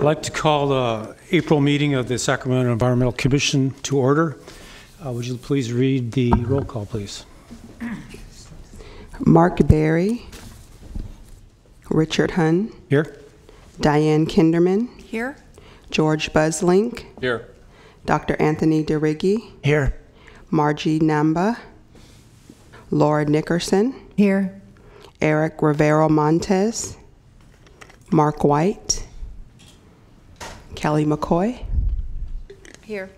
I'd like to call the April meeting of the Sacramento Environmental Commission to order. Uh, Would you please read the roll call, please? Mark Berry, Richard Hunn, Here? Diane Kinderman, Here? George Buzzlink, Here. Dr. Anthony DeRiggi, Here. Margie Namba, Laura Nickerson, Here. Eric Rivero Montes, Mark White, Kelly McCoy. Here.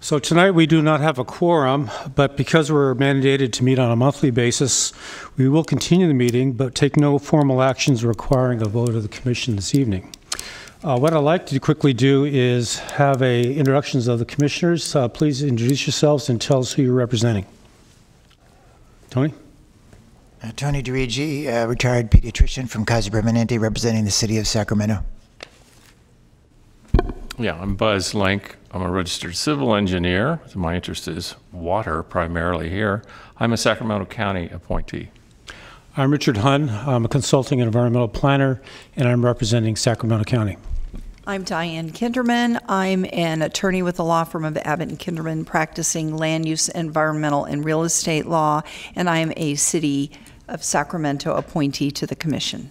So tonight, we do not have a quorum, but because we're mandated to meet on a monthly basis, we will continue the meeting, but take no formal actions requiring a vote of the commission this evening. Uh, What I'd like to quickly do is have a introductions of the commissioners. Uh, Please introduce yourselves and tell us who you're representing. Tony? Uh, Tony DeRigi, uh, retired pediatrician from Kaiser Permanente, representing the city of Sacramento. Yeah, I'm Buzz Link. I'm a registered civil engineer. My interest is water primarily here. I'm a Sacramento County appointee. I'm Richard Hunn. I'm a consulting and environmental planner, and I'm representing Sacramento County. I'm Diane Kinderman. I'm an attorney with the law firm of Abbott and Kinderman practicing land use, environmental, and real estate law, and I am a City of Sacramento appointee to the commission.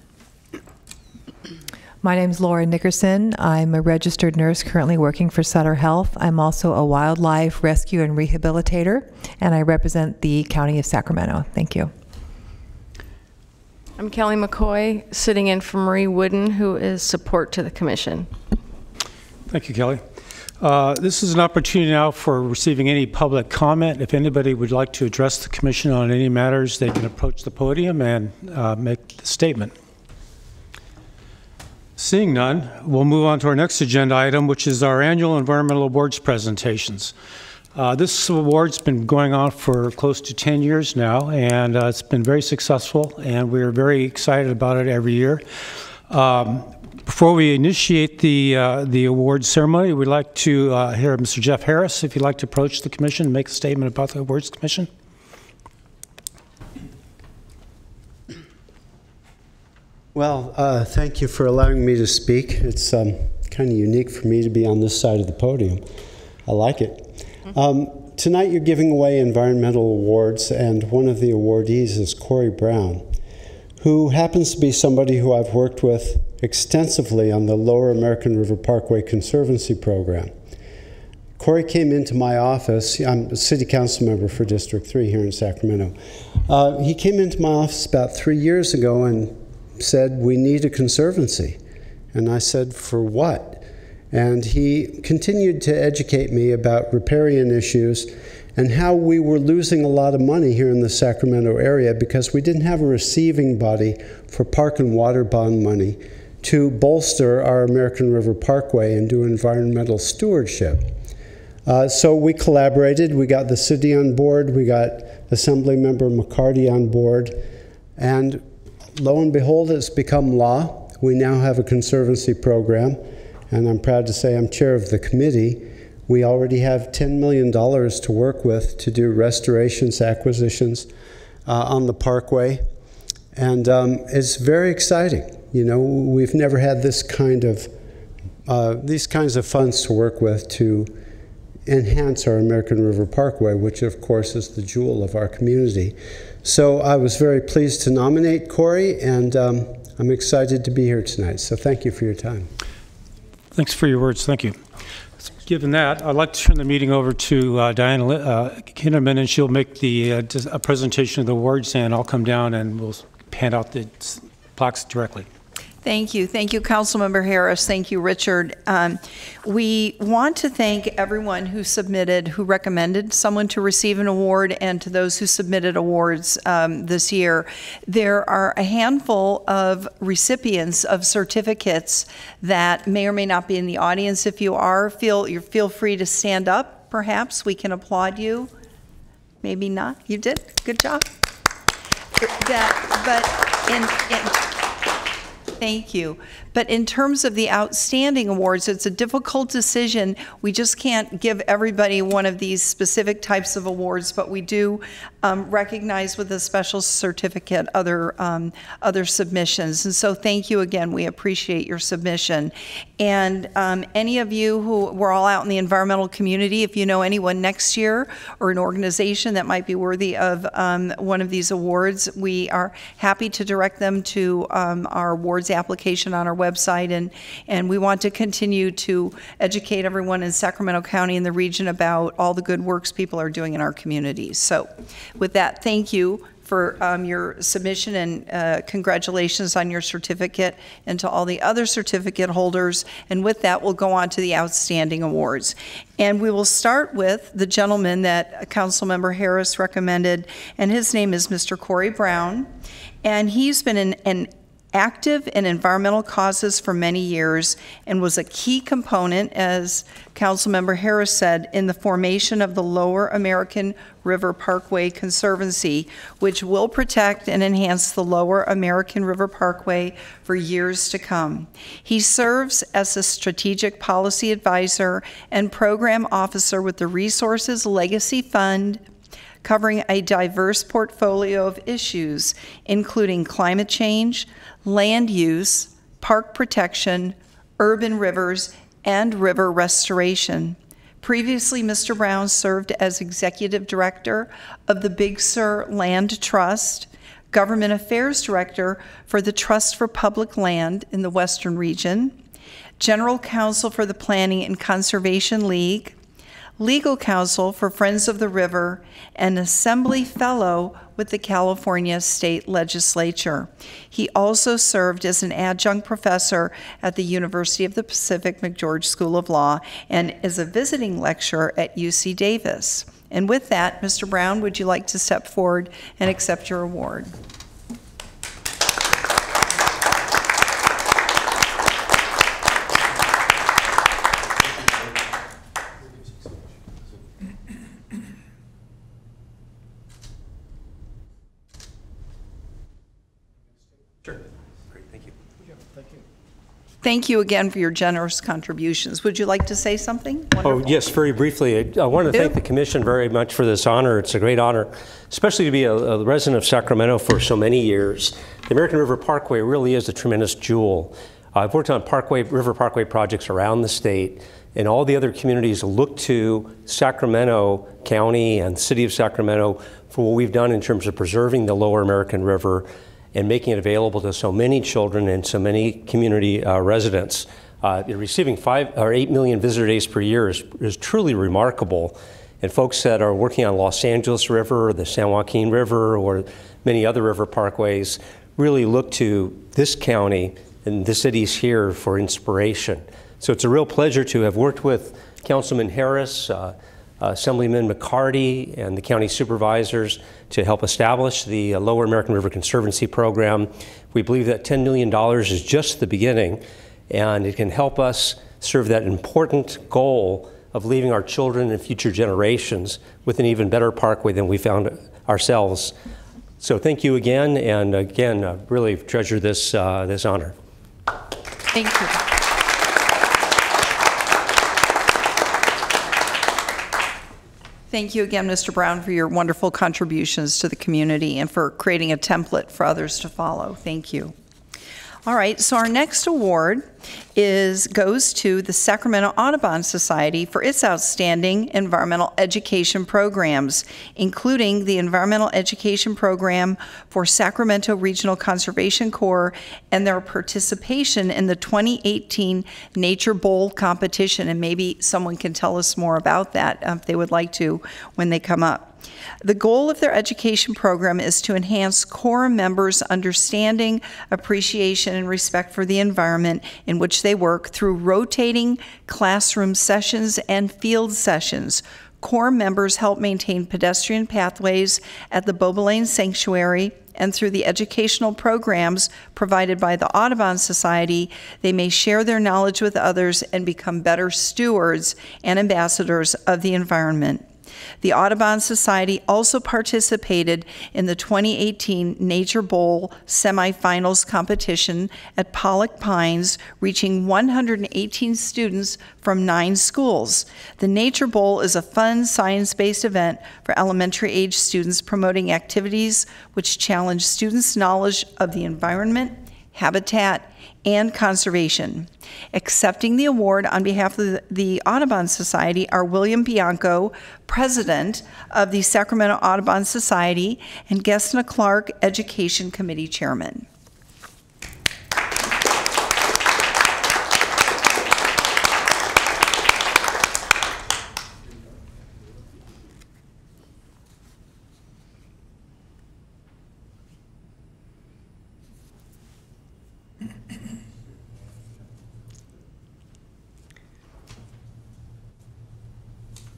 My name is Laura Nickerson. I'm a registered nurse currently working for Sutter Health. I'm also a wildlife rescue and rehabilitator, and I represent the County of Sacramento. Thank you. I'm Kelly McCoy, sitting in for Marie Wooden, who is support to the commission. Thank you, Kelly. Uh, This is an opportunity now for receiving any public comment. If anybody would like to address the commission on any matters, they can approach the podium and uh, make the statement. Seeing none, we'll move on to our next agenda item, which is our annual environmental awards presentations. Uh, This award's been going on for close to 10 years now, and uh, it's been very successful, and we're very excited about it every year. Um, Before we initiate the, uh, the award ceremony, we'd like to uh, hear Mr. Jeff Harris, if you'd like to approach the commission and make a statement about the awards commission. Well, uh, thank you for allowing me to speak. It's um, kind of unique for me to be on this side of the podium. I like it. Um, tonight, you're giving away environmental awards, and one of the awardees is Corey Brown, who happens to be somebody who I've worked with extensively on the Lower American River Parkway Conservancy Program. Corey came into my office. I'm a city council member for District 3 here in Sacramento. Uh, he came into my office about three years ago and said, We need a conservancy. And I said, For what? And he continued to educate me about riparian issues and how we were losing a lot of money here in the Sacramento area because we didn't have a receiving body for park and water bond money to bolster our American River Parkway and do environmental stewardship. Uh, so we collaborated. We got the city on board. We got Assemblymember McCarty on board. And lo and behold, it's become law. We now have a conservancy program, and I'm proud to say I'm chair of the committee. We already have $10 million to work with to do restorations, acquisitions uh, on the parkway, and um, it's very exciting. You know, we've never had this kind of uh, these kinds of funds to work with to enhance our American River Parkway, which of course is the jewel of our community. So I was very pleased to nominate Corey, and um, I'm excited to be here tonight. So thank you for your time. Thanks for your words, thank you. Given that, I'd like to turn the meeting over to uh, Diana Li- uh, Kinderman, and she'll make the, uh, a presentation of the awards, and I'll come down and we'll hand out the plaques directly. Thank you. Thank you, Councilmember Harris. Thank you, Richard. Um, We want to thank everyone who submitted, who recommended someone to receive an award, and to those who submitted awards um, this year. There are a handful of recipients of certificates that may or may not be in the audience. If you are, feel, you feel free to stand up, perhaps. We can applaud you. Maybe not. You did. Good job. That, but in, in Thank you. But in terms of the outstanding awards, it's a difficult decision. We just can't give everybody one of these specific types of awards, but we do um, recognized with a special certificate other, um, other submissions. And so thank you again. We appreciate your submission. And um, any of you who, we're all out in the environmental community, if you know anyone next year or an organization that might be worthy of um, one of these awards, we are happy to direct them to um, our awards application on our website. Website, and, and we want to continue to educate everyone in Sacramento County and the region about all the good works people are doing in our communities. So with that, thank you for um, your submission and uh, congratulations on your certificate and to all the other certificate holders. And with that, we'll go on to the outstanding awards. And we will start with the gentleman that Councilmember Harris recommended, and his name is Mr. Corey Brown. And he's been an, an active in environmental causes for many years and was a key component, as Councilmember Harris said, in the formation of the Lower American River Parkway Conservancy, which will protect and enhance the Lower American River Parkway for years to come. He serves as a strategic policy advisor and program officer with the Resources Legacy Fund, covering a diverse portfolio of issues, including climate change, land use, park protection, urban rivers, and river restoration. Previously, Mr. Brown served as executive director of the Big Sur Land Trust, government affairs director for the Trust for Public Land in the Western region, general counsel for the Planning and Conservation League, legal counsel for Friends of the River, and assembly fellow with the California State Legislature. He also served as an adjunct professor at the University of the Pacific McGeorge School of Law and is a visiting lecturer at UC Davis. And with that, Mr. Brown, would you like to step forward and accept your award? Thank you again for your generous contributions. Would you like to say something? Oh, yes, very briefly. I want to thank the commission very much for this honor. It's a great honor, especially to be a, a resident of Sacramento for so many years. The American River Parkway really is a tremendous jewel. I've worked on Parkway, River Parkway projects around the state, and all the other communities look to Sacramento County and City of Sacramento for what we've done in terms of preserving the Lower American River and making it available to so many children and so many community uh, residents. Uh, receiving five or eight million visitor days per year is, is truly remarkable. And folks that are working on Los Angeles River or the San Joaquin River or many other river parkways really look to this county and the cities here for inspiration. So it's a real pleasure to have worked with Councilman Harris, uh, Assemblyman McCarty, and the county supervisors to help establish the Lower American River Conservancy Program. We believe that $10 million is just the beginning, and it can help us serve that important goal of leaving our children and future generations with an even better parkway than we found ourselves. So thank you again, and again, uh, really treasure this, uh, this honor. Thank you. Thank you again, Mr. Brown, for your wonderful contributions to the community and for creating a template for others to follow. Thank you. All right, so our next award is goes to the Sacramento Audubon Society for its outstanding environmental education programs, including the Environmental Education Program for Sacramento Regional Conservation Corps and their participation in the 2018 Nature Bowl competition. And maybe someone can tell us more about that if they would like to when they come up. The goal of their education program is to enhance Corps members' understanding, appreciation, and respect for the environment in which they work through rotating classroom sessions and field sessions. Corps members help maintain pedestrian pathways at the Bobelaine Sanctuary, and through the educational programs provided by the Audubon Society, they may share their knowledge with others and become better stewards and ambassadors of the environment. The Audubon Society also participated in the 2018 Nature Bowl semifinals competition at Pollock Pines, reaching 118 students from nine schools. The Nature Bowl is a fun, science based event for elementary age students promoting activities which challenge students' knowledge of the environment, habitat, and conservation. Accepting the award on behalf of the- Audubon Society are William Bianco, President of the Sacramento Audubon Society, and Gesna Clark, Education Committee Chairman.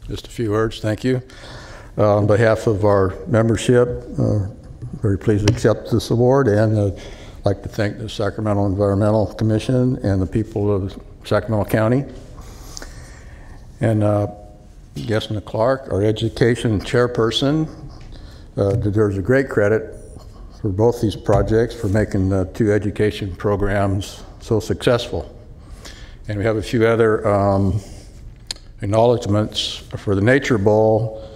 Just a few words, thank you. Uh, On behalf of our membership, uh, very pleased to accept this award, and uh, like to thank the Sacramento Environmental Commission and the people of Sacramento County. And uh, Clark, our education chairperson, uh, deserves a great credit for both these projects for making the two education programs so successful. And we have a few other um, acknowledgements for the Nature Bowl.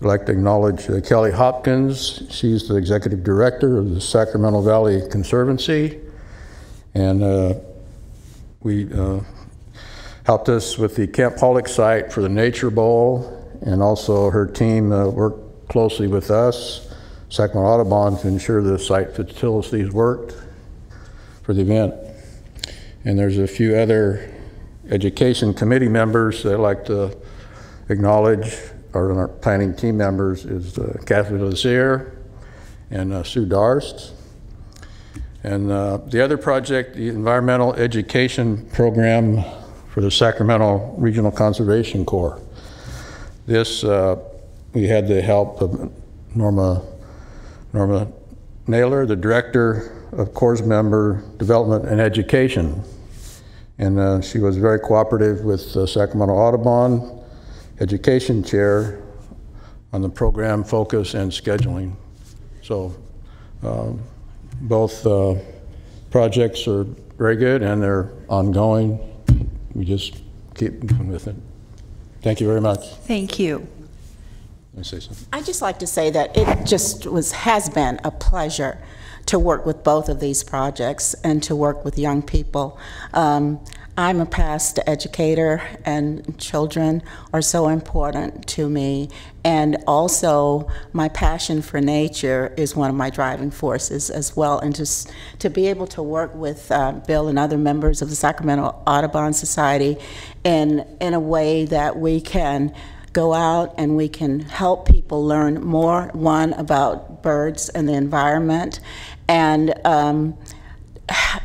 I'd like to acknowledge uh, Kelly Hopkins. She's the executive director of the Sacramento Valley Conservancy. And uh, we uh, helped us with the Camp Pollock site for the Nature Bowl. And also her team uh, worked closely with us, Sacramento Audubon, to ensure the site facilities worked for the event. And there's a few other education committee members I'd like to acknowledge, or our planning team members, is uh, Kathy Lazier and uh, Sue Darst. And uh, the other project, the Environmental Education Program for the Sacramento Regional Conservation Corps. This, uh, we had the help of Norma, Norma Naylor, the Director of Corps Member Development and Education. And uh, she was very cooperative with uh, Sacramento Audubon Education Chair on the program focus and scheduling. So um, both uh, projects are very good and they're ongoing. We just keep going with it. Thank you very much. Thank you. Let me say something. I'd just like to say that it just was, has been a pleasure to work with both of these projects and to work with young people. Um, I'm a past educator, and children are so important to me. And also, my passion for nature is one of my driving forces as well. And just to be able to work with uh, Bill and other members of the Sacramento Audubon Society in, in a way that we can go out and we can help people learn more, one, about birds and the environment, and um,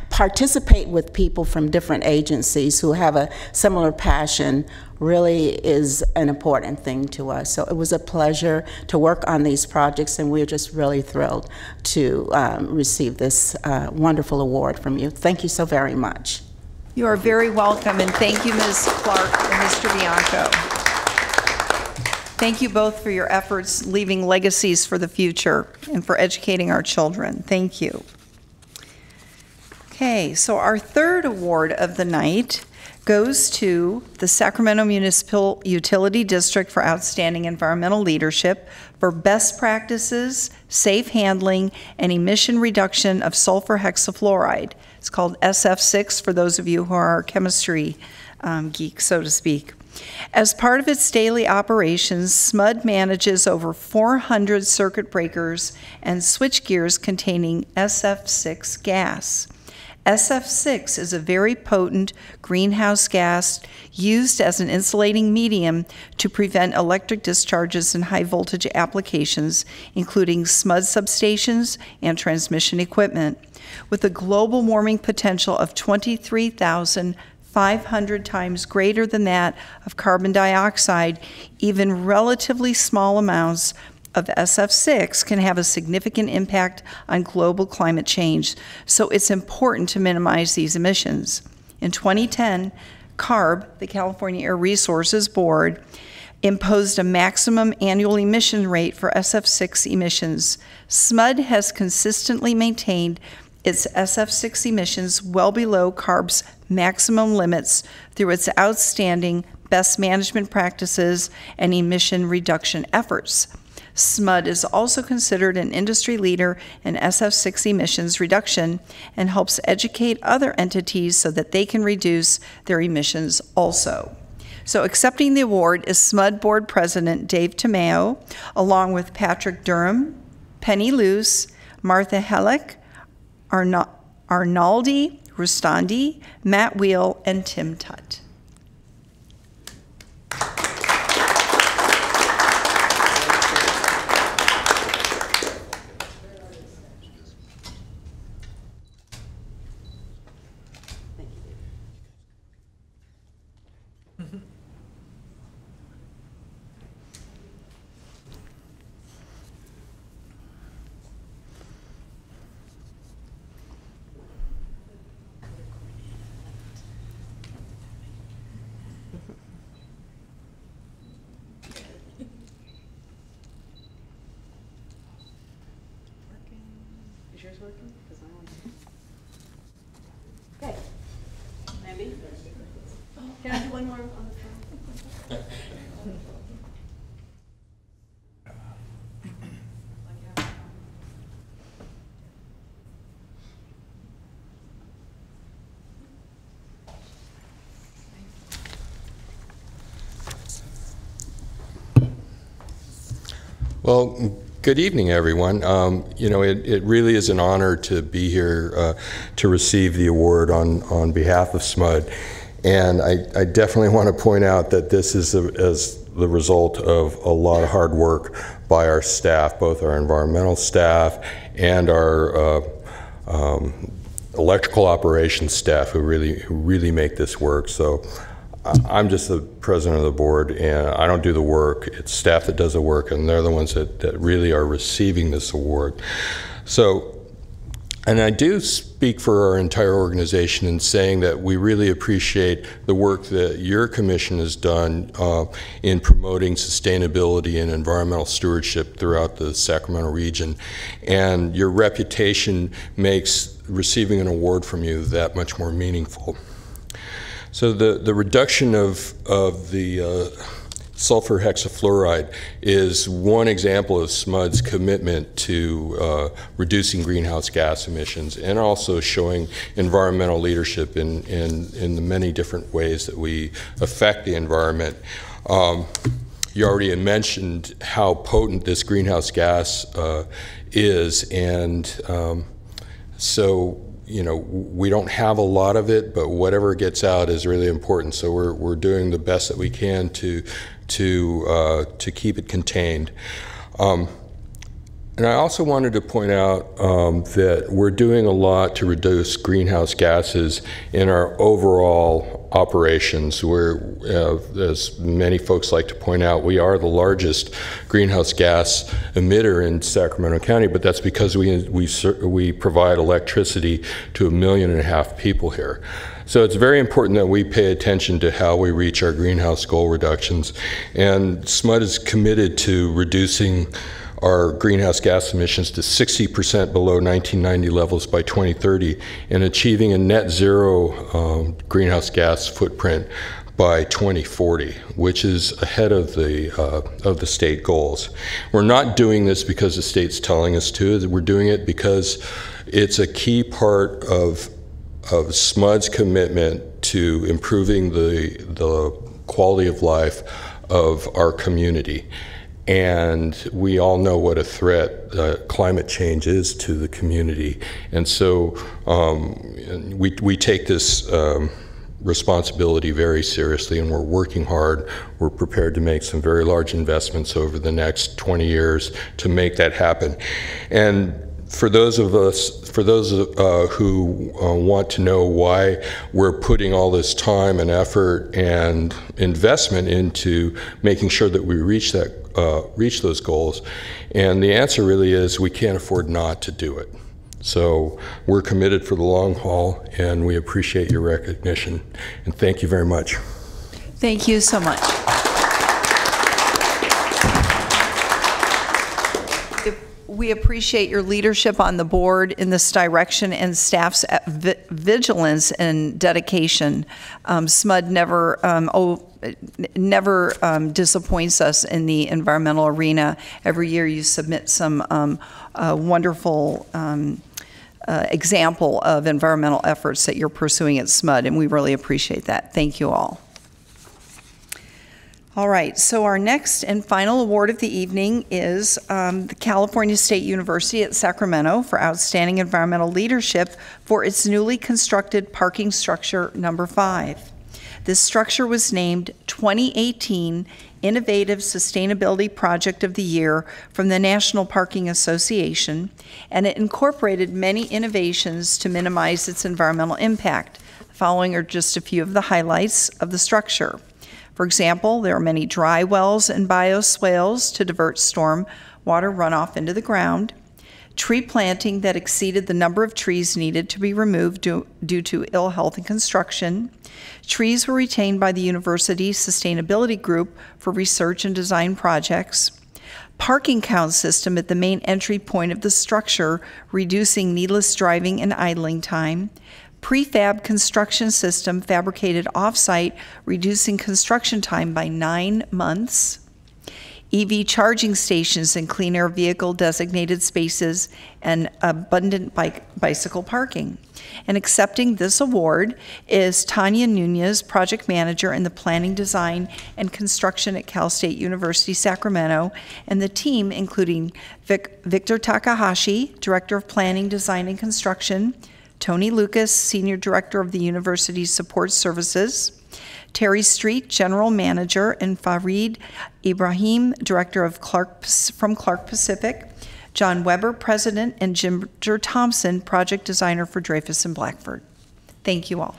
participate with people from different agencies who have a similar passion really is an important thing to us. So it was a pleasure to work on these projects, and we're just really thrilled to um, receive this uh, wonderful award from you. Thank you so very much. You are very welcome, and thank you, Ms. Clark and Mr. Bianco. Thank you both for your efforts leaving legacies for the future and for educating our children. Thank you. Okay, so our third award of the night goes to the Sacramento Municipal Utility District for Outstanding Environmental Leadership for best practices, safe handling, and emission reduction of sulfur hexafluoride. It's called SF6 for those of you who are chemistry um, geeks, so to speak. As part of its daily operations, SMUD manages over 400 circuit breakers and switchgears containing SF6 gas. SF6 is a very potent greenhouse gas used as an insulating medium to prevent electric discharges in high voltage applications, including SMUD substations and transmission equipment. With a global warming potential of 23,000 500 times greater than that of carbon dioxide, even relatively small amounts of SF6 can have a significant impact on global climate change, so it's important to minimize these emissions. In 2010, CARB, the California Air Resources Board, imposed a maximum annual emission rate for SF6 emissions. SMUD has consistently maintained its SF6 emissions well below CARB's maximum limits through its outstanding best management practices and emission reduction efforts. SMUD is also considered an industry leader in SF6 emissions reduction and helps educate other entities so that they can reduce their emissions also. So accepting the award is SMUD Board President Dave Tamayo, along with Patrick Durham, Penny Luce, Martha Hellick, Arna- Arnaldi Rustandi, Matt Wheel, and Tim Tutt. Well, good evening, everyone. Um, you know, it, it really is an honor to be here uh, to receive the award on, on behalf of SMUD. And I, I definitely want to point out that this is a, as the result of a lot of hard work by our staff, both our environmental staff and our uh, um, electrical operations staff who really, who really make this work. So I'm just the president of the board, and I don't do the work. It's staff that does the work, and they're the ones that, that really are receiving this award. So, and I do speak for our entire organization in saying that we really appreciate the work that your commission has done uh, in promoting sustainability and environmental stewardship throughout the Sacramento region. And your reputation makes receiving an award from you that much more meaningful. So the, the reduction of, of the uh, sulfur hexafluoride is one example of SMUD's commitment to uh, reducing greenhouse gas emissions and also showing environmental leadership in, in, in the many different ways that we affect the environment. Um, you already mentioned how potent this greenhouse gas uh, is, and um, so you know, we don't have a lot of it, but whatever gets out is really important. So we're, we're doing the best that we can to, to, uh, to keep it contained. Um, and I also wanted to point out um, that we're doing a lot to reduce greenhouse gases in our overall operations. We're, uh, as many folks like to point out, we are the largest greenhouse gas emitter in Sacramento County, but that's because we, we, we provide electricity to a million and a half people here. So it's very important that we pay attention to how we reach our greenhouse goal reductions. And SMUD is committed to reducing our greenhouse gas emissions to 60% below 1990 levels by 2030 and achieving a net zero um, greenhouse gas footprint by 2040, which is ahead of the uh, of the state goals. We're not doing this because the state's telling us to. We're doing it because it's a key part of of SMUD's commitment to improving the the quality of life of our community. And we all know what a threat uh, climate change is to the community. And so um, we, we take this um, responsibility very seriously and we're working hard. We're prepared to make some very large investments over the next 20 years to make that happen. And for those of us, for those uh, who uh, want to know why we're putting all this time and effort and investment into making sure that we reach that, uh, reach those goals, and the answer really is we can't afford not to do it. So we're committed for the long haul, and we appreciate your recognition. And thank you very much. Thank you so much. We appreciate your leadership on the board in this direction and staff's uh, vi- vigilance and dedication. Um, SMUD never, um, oh, never um, disappoints us in the environmental arena. Every year you submit some um, uh, wonderful um, uh, example of environmental efforts that you're pursuing at SMUD, and we really appreciate that. Thank you all. All right, so our next and final award of the evening is um, the California State University at Sacramento for outstanding environmental leadership for its newly constructed parking structure number five. This structure was named 2018 Innovative Sustainability Project of the Year from the National Parking Association, and it incorporated many innovations to minimize its environmental impact. Following are just a few of the highlights of the structure. For example, there are many dry wells and bioswales to divert storm water runoff into the ground, tree planting that exceeded the number of trees needed to be removed due, due to ill health and construction. Trees were retained by the university's sustainability group for research and design projects. Parking count system at the main entry point of the structure, reducing needless driving and idling time prefab construction system fabricated off-site, reducing construction time by nine months. EV charging stations and clean air vehicle designated spaces and abundant bike, bicycle parking. And accepting this award is Tanya Nunez, project manager in the planning, design, and construction at Cal State University Sacramento, and the team, including Vic, Victor Takahashi, director of planning, design, and construction, Tony Lucas, Senior Director of the University's Support Services, Terry Street, General Manager, and Farid Ibrahim, Director of Clark from Clark Pacific, John Weber, President, and Ginger Thompson, Project Designer for Dreyfuss and Blackford. Thank you all.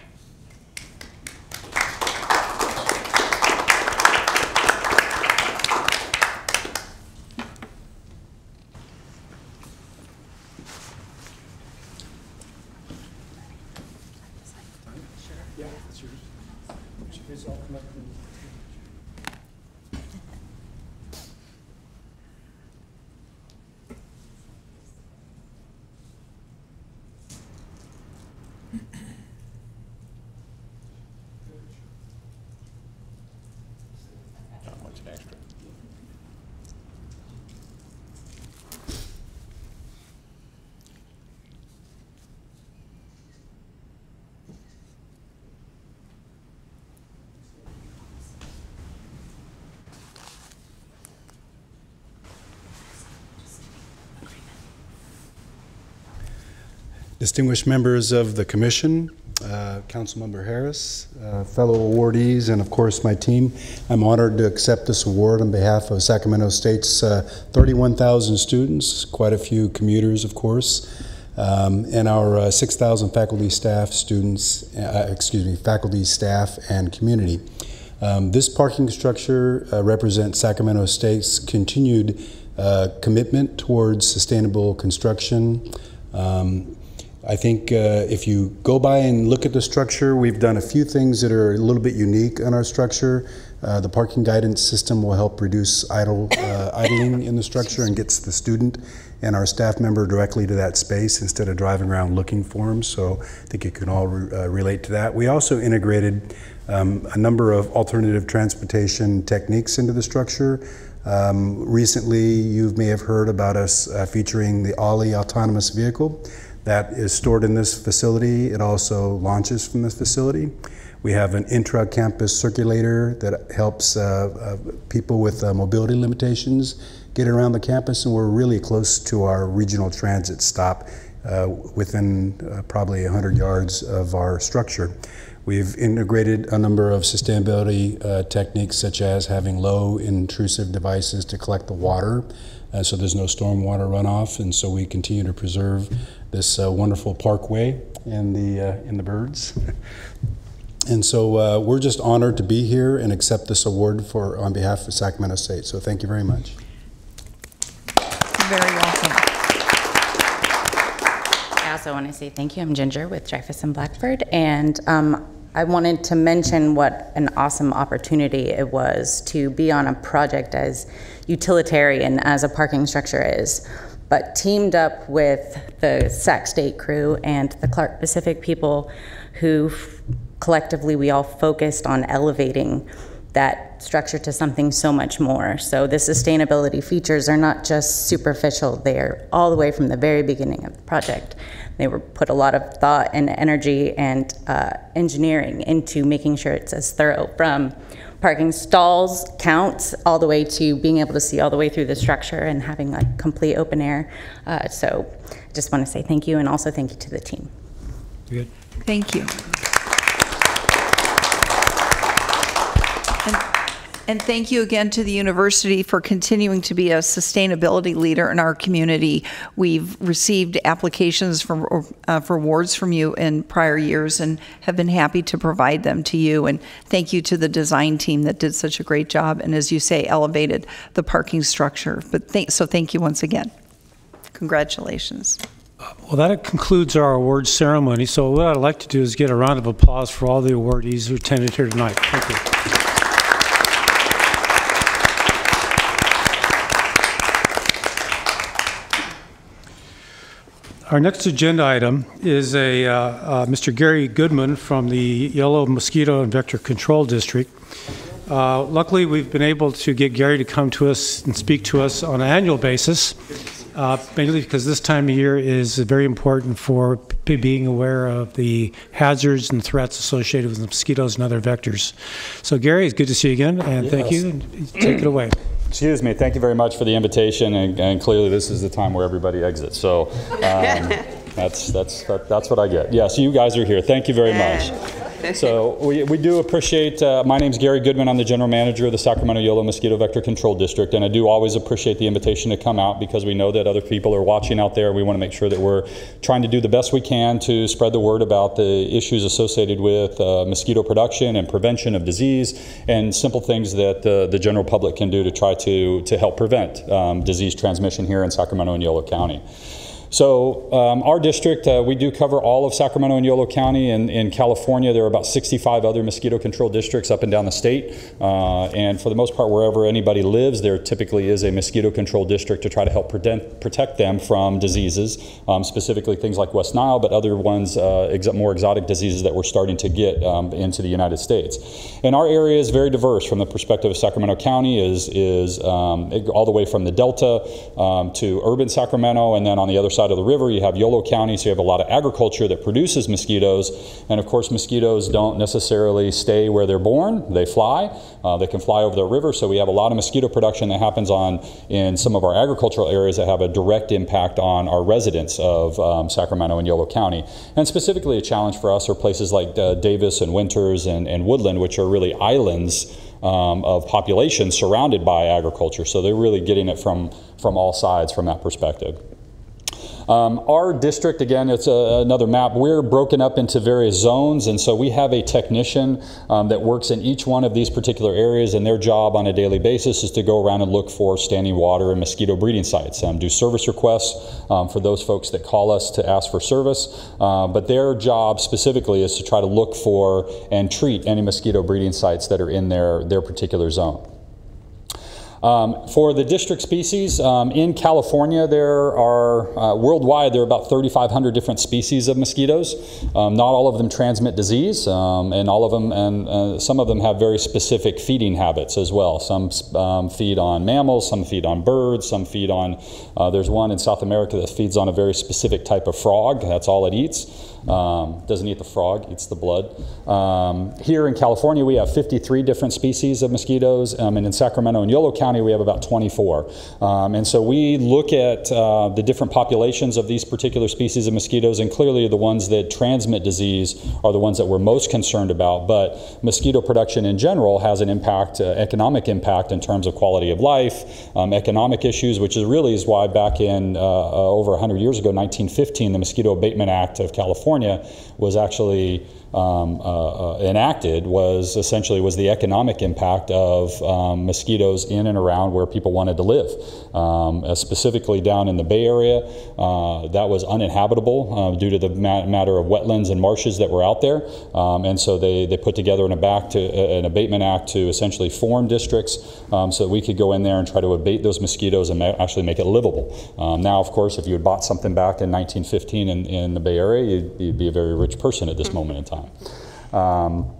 Distinguished members of the commission, uh, Councilmember Harris, uh, fellow awardees, and of course my team. I'm honored to accept this award on behalf of Sacramento State's uh, 31,000 students, quite a few commuters, of course, um, and our uh, 6,000 faculty, staff, students, uh, excuse me, faculty, staff, and community. Um, this parking structure uh, represents Sacramento State's continued commitment towards sustainable construction. Um, I think uh, if you go by and look at the structure, we've done a few things that are a little bit unique in our structure. Uh, the parking guidance system will help reduce idle uh, idling in the structure and gets the student and our staff member directly to that space instead of driving around looking for them. So I think you can all re uh, relate to that. We also integrated um, a number of alternative transportation techniques into the structure. Um, recently, you may have heard about us uh, featuring the Olli autonomous vehicle that is stored in this facility. It also launches from this facility. We have an intra-campus circulator that helps uh, uh, people with uh, mobility limitations get around the campus, and we're really close to our regional transit stop uh, within uh, probably 100 yards of our structure. We've integrated a number of sustainability uh, techniques, such as having low intrusive devices to collect the water uh, so there's no stormwater runoff, and so we continue to preserve this uh, wonderful parkway and the uh, and the birds. and so uh, we're just honored to be here and accept this award for on behalf of Sacramento State. So thank you very much. Very welcome. I also want to say thank you. I'm Ginger with Dreyfuss and Blackford, and um, I wanted to mention what an awesome opportunity it was to be on a project as utilitarian as a parking structure is. but teamed up with the Sac State crew and the Clark Pacific people who collectively we all focused on elevating that structure to something so much more. So the sustainability features are not just superficial, they are all the way from the very beginning of the project. They were put a lot of thought and energy and uh, engineering into making sure it's as thorough from parking stalls counts all the way to being able to see all the way through the structure and having like complete open air. Uh, so just want to say thank you and also thank you to the team. Good. Thank you. And thank you again to the university for continuing to be a sustainability leader in our community. We've received applications for, uh, for awards from you in prior years and have been happy to provide them to you. And thank you to the design team that did such a great job and, as you say, elevated the parking structure. But thank, so thank you once again. Congratulations. Well, that concludes our awards ceremony. So what I'd like to do is get a round of applause for all the awardees who attended here tonight. Thank you. Our next agenda item is a uh, uh, Mr. Gary Goodman from the Yolo Mosquito and Vector Control District. Uh, luckily, we've been able to get Gary to come to us and speak to us on an annual basis, uh, mainly because this time of year is very important for being aware of the hazards and threats associated with mosquitoes and other vectors. So, Gary, it's good to see you again, and thank you. Take it away. Excuse me, thank you very much for the invitation, and, and clearly this is the time where everybody exits, so um, that's, that's, that, that's what I get. Yeah, so you guys are here, thank you very much. So we, we do appreciate, uh, my name's Gary Goodman, I'm the general manager of the Sacramento Yolo Mosquito Vector Control District, and I do always appreciate the invitation to come out because we know that other people are watching out there. We want to make sure that we're trying to do the best we can to spread the word about the issues associated with uh, mosquito production and prevention of disease and simple things that uh, the general public can do to try to, to help prevent um, disease transmission here in Sacramento and Yolo County. So um, our district, uh, we do cover all of Sacramento and Yolo County. And in California, there are about 65 other mosquito control districts up and down the state. Uh, and for the most part, wherever anybody lives, there typically is a mosquito control district to try to help prevent, protect them from diseases, um, specifically things like West Nile, but other ones, uh, ex- more exotic diseases that we're starting to get um, into the United States. And our area is very diverse from the perspective of Sacramento County, is, is um, all the way from the Delta um, to urban Sacramento, and then on the other side of the river, you have Yolo County, so you have a lot of agriculture that produces mosquitoes. And of course, mosquitoes don't necessarily stay where they're born, they fly. Uh, they can fly over the river, so we have a lot of mosquito production that happens on in some of our agricultural areas that have a direct impact on our residents of um, Sacramento and Yolo County. And specifically, a challenge for us are places like uh, Davis and Winters and, and Woodland, which are really islands um, of population surrounded by agriculture. So they're really getting it from, from all sides from that perspective. Um, our district, again, it's a, another map. We're broken up into various zones, and so we have a technician um, that works in each one of these particular areas, and their job on a daily basis is to go around and look for standing water and mosquito breeding sites, um, do service requests um, for those folks that call us to ask for service. Uh, but their job specifically is to try to look for and treat any mosquito breeding sites that are in their, their particular zone. Um, for the district species, um, in California, there are, uh, worldwide, there are about 3,500 different species of mosquitoes. Um, not all of them transmit disease, um, and all of them, and uh, some of them have very specific feeding habits as well. Some um, feed on mammals, some feed on birds, some feed on, uh, there's one in South America that feeds on a very specific type of frog. That's all it eats. Um, doesn't eat the frog, eats the blood. Here in California, we have 53 different species of mosquitoes, and in Sacramento and Yolo County, we have about 24. Um, and so we look at uh, the different populations of these particular species of mosquitoes, and clearly the ones that transmit disease are the ones that we're most concerned about. But mosquito production in general has an impact, uh, economic impact in terms of quality of life, um, economic issues, which is really is why back in uh, uh, over 100 years ago, 1915, the Mosquito Abatement Act of California was actually um, uh, uh, enacted was essentially was the economic impact of um, mosquitoes in and around where people wanted to live. Um, uh, specifically down in the Bay Area, uh, that was uninhabitable uh, due to the ma- matter of wetlands and marshes that were out there. Um, and so they, they put together an, abac to, uh, an abatement act to essentially form districts um, so that we could go in there and try to abate those mosquitoes and ma- actually make it livable. Um, now, of course, if you had bought something back in 1915 in, in the Bay Area, you'd, you'd be a very rich person at this moment in time. Um,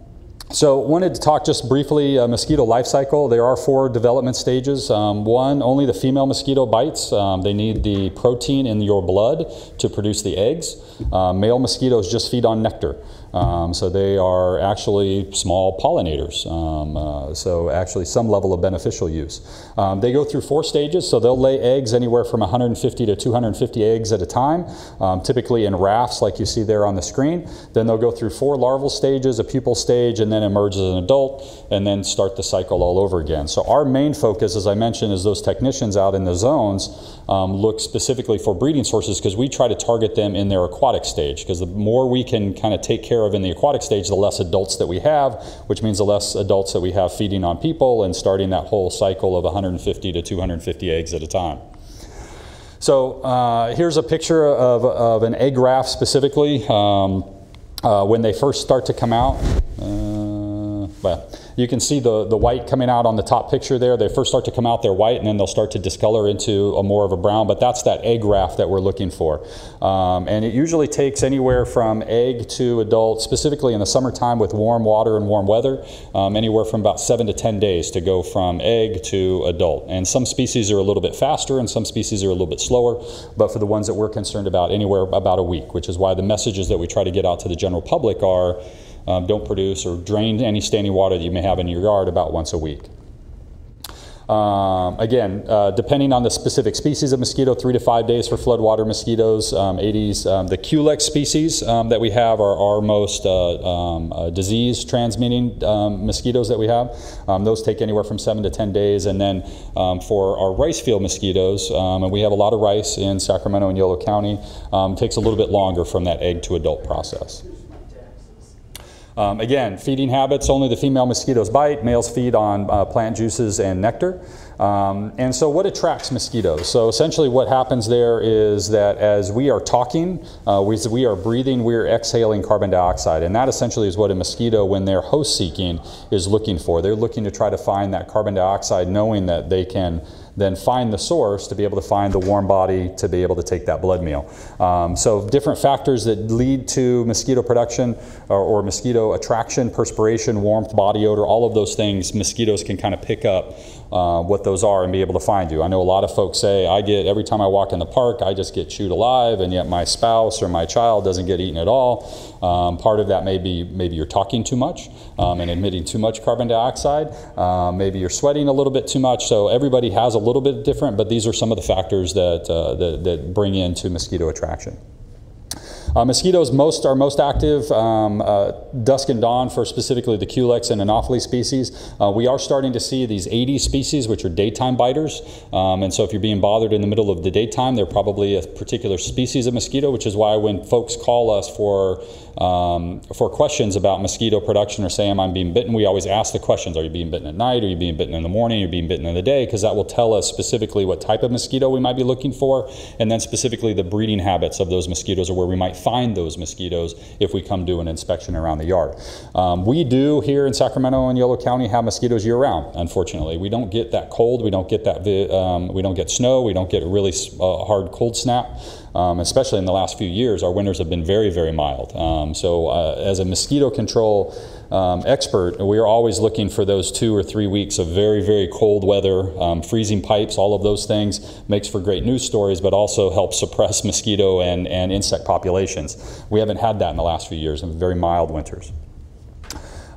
so wanted to talk just briefly uh, mosquito life cycle. There are four development stages. Um, one, only the female mosquito bites. Um, they need the protein in your blood to produce the eggs. Uh, male mosquitoes just feed on nectar. Um, so they are actually small pollinators. Um, uh, so actually some level of beneficial use. Um, they go through four stages. So they'll lay eggs anywhere from 150 to 250 eggs at a time, um, typically in rafts like you see there on the screen. Then they'll go through four larval stages, a pupal stage, and then emerge as an adult, and then start the cycle all over again. So our main focus, as I mentioned, is those technicians out in the zones um, look specifically for breeding sources because we try to target them in their aquatic stage because the more we can kind of take care of in the aquatic stage, the less adults that we have, which means the less adults that we have feeding on people and starting that whole cycle of 150 to 250 eggs at a time. So uh, here's a picture of, of an egg raft specifically. Um, uh, when they first start to come out, uh, you can see the, the white coming out on the top picture there. They first start to come out, they're white, and then they'll start to discolor into a more of a brown, but that's that egg raft that we're looking for. Um, and it usually takes anywhere from egg to adult, specifically in the summertime with warm water and warm weather, um, anywhere from about seven to 10 days to go from egg to adult. And some species are a little bit faster and some species are a little bit slower, but for the ones that we're concerned about, anywhere about a week, which is why the messages that we try to get out to the general public are um, don't produce or drain any standing water that you may have in your yard about once a week. Um, again, uh, depending on the specific species of mosquito, three to five days for floodwater mosquitoes, um, Aedes. Um, the Culex species um, that we have are our most uh, um, uh, disease transmitting um, mosquitoes that we have. those take anywhere from seven to 10 days. And then for our rice field mosquitoes, and we have a lot of rice in Sacramento and Yolo County, takes a little bit longer from that egg to adult process. Um, again, feeding habits, only the female mosquitoes bite. Males feed on uh, plant juices and nectar. Um, and so what attracts mosquitoes? So essentially what happens there is that as we are talking, uh, we, we are breathing, we're exhaling carbon dioxide. And that essentially is what a mosquito, when they're host seeking, is looking for. They're looking to try to find that carbon dioxide knowing that they can then find the source to be able to find the warm body to be able to take that blood meal. Um, so different factors that lead to mosquito production or, or, mosquito attraction, perspiration, warmth, body odor, all of those things mosquitoes can kind of pick up uh, what those are and be able to find you. I know a lot of folks say, I get, every time I walk in the park, I just get chewed alive, and yet my spouse or my child doesn't get eaten at all. Um, part of that may be maybe you're talking too much um, and emitting too much carbon dioxide. Um, maybe you're sweating a little bit too much. So everybody has a little bit different, but these are some of the factors that, uh, that, that bring into mosquito attraction. Uh, mosquitoes most are most active um, uh, dusk and dawn for specifically the Culex and Anopheles species. Uh, we are starting to see these Aedes species, which are daytime biters. Um, and so if you're being bothered in the middle of the daytime, they're probably a particular species of mosquito, which is why when folks call us for um, for questions about mosquito production or say, am I being bitten, we always ask the questions. Are you being bitten at night? Are you being bitten in the morning? Are you being bitten in the day? Because that will tell us specifically what type of mosquito we might be looking for, and then specifically the breeding habits of those mosquitoes or where we might find those mosquitoes if we come do an inspection around the yard. Um, we do here in Sacramento and Yolo County have mosquitoes year round, unfortunately. We don't get that cold, we don't get that, um, we don't get snow, we don't get a really uh, hard cold snap. Um, especially in the last few years, our winters have been very, very mild. Um, so, uh, as a mosquito control um, expert, we are always looking for those two or three weeks of very, very cold weather, um, freezing pipes, all of those things makes for great news stories, but also helps suppress mosquito and, and insect populations. We haven't had that in the last few years, and very mild winters.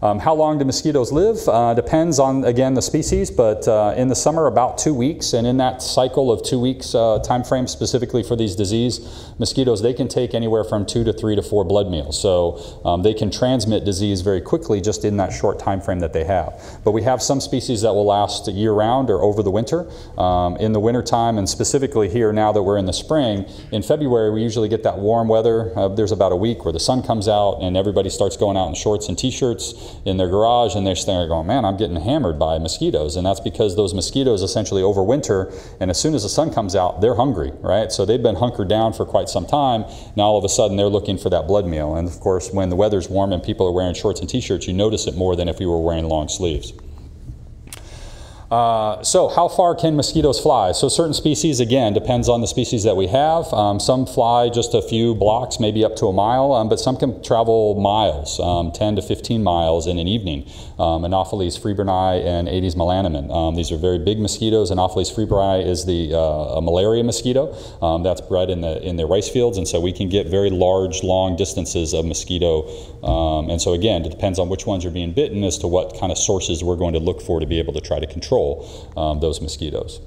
Um, how long do mosquitoes live? Uh, depends on, again, the species, but uh, in the summer, about two weeks. And in that cycle of two weeks uh, time frame, specifically for these disease mosquitoes, they can take anywhere from two to three to four blood meals. So um, they can transmit disease very quickly just in that short time frame that they have. But we have some species that will last year round or over the winter. Um, in the wintertime, and specifically here now that we're in the spring, in February, we usually get that warm weather. Uh, there's about a week where the sun comes out and everybody starts going out in shorts and t-shirts. In their garage and they're there going, man, I'm getting hammered by mosquitoes. And that's because those mosquitoes essentially overwinter, and as soon as the sun comes out, they're hungry, right? So they've been hunkered down for quite some time. Now all of a sudden they're looking for that blood meal. And of course, when the weather's warm and people are wearing shorts and t-shirts, you notice it more than if you were wearing long sleeves. Uh, so how far can mosquitoes fly? So certain species, again, depends on the species that we have. Um, some fly just a few blocks, maybe up to a mile, um, but some can travel miles, um, 10 to 15 miles in an evening. Um, Anopheles freeburni and Aedes melanimon. Um, these are very big mosquitoes. Anopheles freeburni is the uh, malaria mosquito um, that's bred in the, in the rice fields, and so we can get very large, long distances of mosquito. and so again, it depends on which ones are being bitten as to what kind of sources we're going to look for to be able to try to control um, those mosquitoes.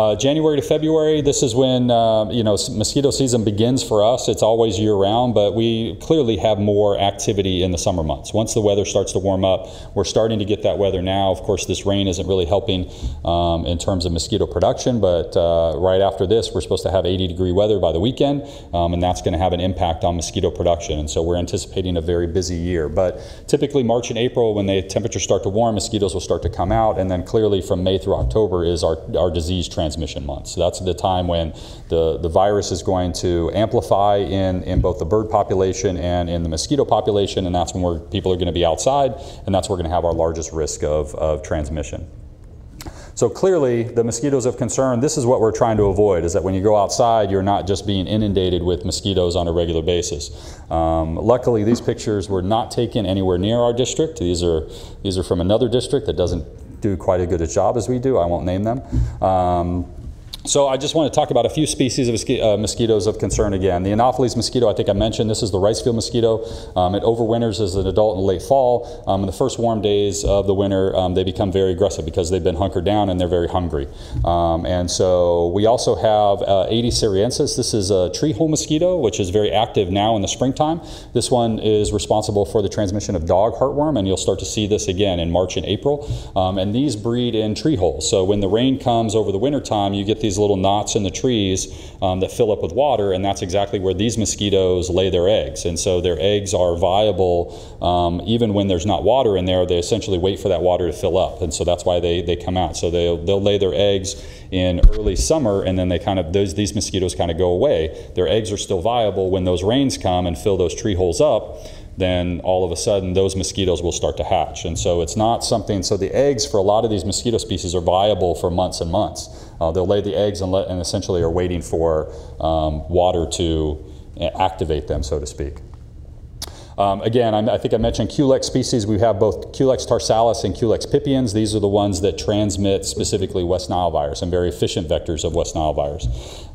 Uh, January to February, this is when uh, you know mosquito season begins for us. It's always year round, but we clearly have more activity in the summer months. Once the weather starts to warm up, we're starting to get that weather now. Of course, this rain isn't really helping um, in terms of mosquito production, but uh, right after this, we're supposed to have 80 degree weather by the weekend, um, and that's going to have an impact on mosquito production. And so we're anticipating a very busy year. But typically, March and April, when the temperatures start to warm, mosquitoes will start to come out, and then clearly from May through October is our, our disease transmission months. So that's the time when the, the virus is going to amplify in, in both the bird population and in the mosquito population, and that's when people are going to be outside, and that's where we're going to have our largest risk of, of transmission. So clearly, the mosquitoes of concern, this is what we're trying to avoid, is that when you go outside, you're not just being inundated with mosquitoes on a regular basis. Um, luckily, these pictures were not taken anywhere near our district. These are, these are from another district that doesn't do quite as good a job as we do. I won't name them. Um, so I just want to talk about a few species of uh, mosquitoes of concern again. The Anopheles mosquito, I think I mentioned, this is the rice field mosquito. Um, it overwinters as an adult in late fall. Um, in the first warm days of the winter, um, they become very aggressive because they've been hunkered down and they're very hungry. Um, and so we also have uh, Aedes sierrensis. This is a tree hole mosquito, which is very active now in the springtime. This one is responsible for the transmission of dog heartworm, and you'll start to see this again in March and April. Um, and these breed in tree holes. So when the rain comes over the winter time, you get these these little knots in the trees um, that fill up with water, and that's exactly where these mosquitoes lay their eggs. And so their eggs are viable um, even when there's not water in there. They essentially wait for that water to fill up, and so that's why they, they come out. So they'll, they'll lay their eggs in early summer, and then they kind of those these mosquitoes kind of go away. Their eggs are still viable when those rains come and fill those tree holes up then all of a sudden those mosquitoes will start to hatch. And so it's not something, so the eggs for a lot of these mosquito species are viable for months and months. Uh, they'll lay the eggs and, let, and essentially are waiting for um, water to activate them, so to speak. Um, again, I, I, think I mentioned Culex species. We have both Culex tarsalis and Culex pipiens. These are the ones that transmit specifically West Nile virus and very efficient vectors of West Nile virus.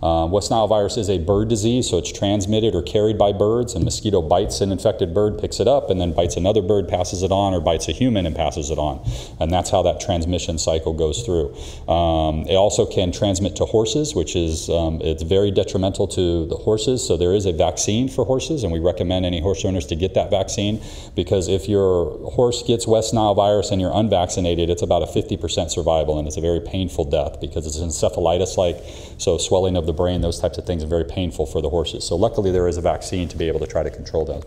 Um, West Nile virus is a bird disease, so it's transmitted or carried by birds. A mosquito bites an infected bird, picks it up, and then bites another bird, passes it on, or bites a human and passes it on. And that's how that transmission cycle goes through. Um, it also can transmit to horses, which is um, it's very detrimental to the horses. So there is a vaccine for horses, and we recommend any horse owners to get that vaccine because if your horse gets West Nile virus and you're unvaccinated, it's about a 50% survival and it's a very painful death because it's encephalitis like, so swelling of the brain, those types of things are very painful for the horses. So luckily there is a vaccine to be able to try to control that.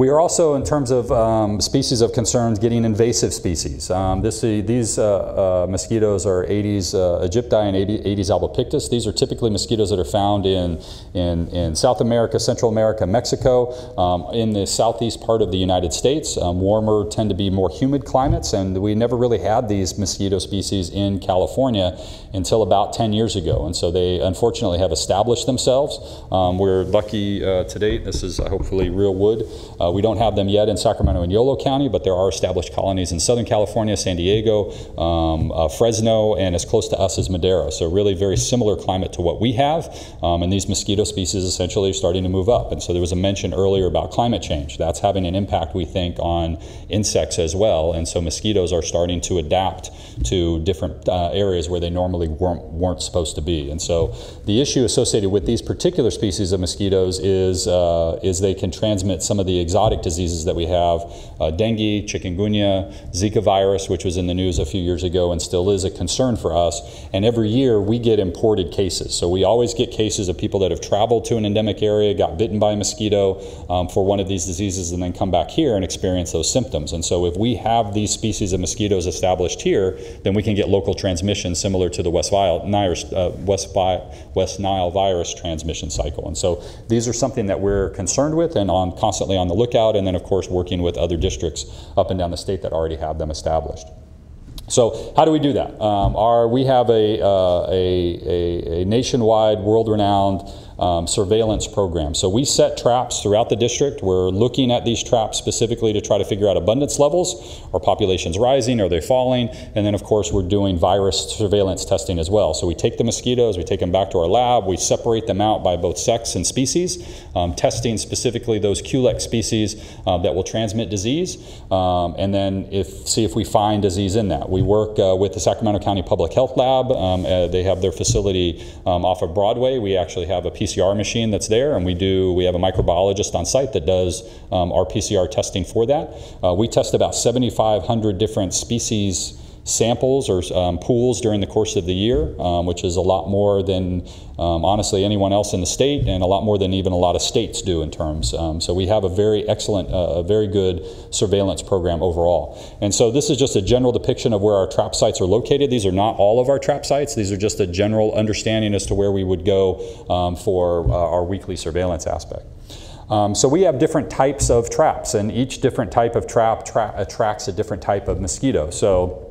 We are also, in terms of um, species of concerns, getting invasive species. Um, this, uh, these uh, uh, mosquitoes are Aedes uh, aegypti and Aedes albopictus. These are typically mosquitoes that are found in, in, in South America, Central America, Mexico, um, in the southeast part of the United States. Um, warmer tend to be more humid climates, and we never really had these mosquito species in California until about 10 years ago. And so they unfortunately have established themselves. Um, we're lucky uh, to date. This is hopefully real wood. Uh, we don't have them yet in Sacramento and Yolo County, but there are established colonies in Southern California, San Diego, um, uh, Fresno, and as close to us as Madera. So really very similar climate to what we have. Um, and these mosquito species essentially are starting to move up. And so there was a mention earlier about climate change. That's having an impact, we think, on insects as well. And so mosquitoes are starting to adapt to different uh, areas where they normally weren't, weren't supposed to be. And so the issue associated with these particular species of mosquitoes is, uh, is they can transmit some of the exotic diseases that we have, uh, dengue, chikungunya, Zika virus, which was in the news a few years ago and still is a concern for us. And every year we get imported cases. So we always get cases of people that have traveled to an endemic area, got bitten by a mosquito um, for one of these diseases, and then come back here and experience those symptoms. And so if we have these species of mosquitoes established here, then we can get local transmission similar to the West, Nile, uh, West, West Nile virus transmission cycle. And so these are something that we're concerned with and on constantly on the lookout, and then of course working with other districts up and down the state that already have them established. So how do we do that? Um, our, we have a, uh, a, a, a nationwide, world-renowned um, surveillance program. So we set traps throughout the district. We're looking at these traps specifically to try to figure out abundance levels. Are populations rising? Are they falling? And then, of course, we're doing virus surveillance testing as well. So we take the mosquitoes, we take them back to our lab, we separate them out by both sex and species, um, testing specifically those Culex species uh, that will transmit disease, um, and then if see if we find disease in that. We work uh, with the Sacramento County Public Health Lab. Um, uh, they have their facility um, off of Broadway. We actually have a PCR machine that's there, and we do. We have a microbiologist on site that does um, our PCR testing for that. Uh, we test about 7,500 different species samples or um, pools during the course of the year, um, which is a lot more than um, honestly anyone else in the state and a lot more than even a lot of states do in terms. Um, so we have a very excellent, uh, a very good surveillance program overall. And so this is just a general depiction of where our trap sites are located. These are not all of our trap sites. These are just a general understanding as to where we would go um, for uh, our weekly surveillance aspect. Um, so we have different types of traps, and each different type of trap tra attracts a different type of mosquito. So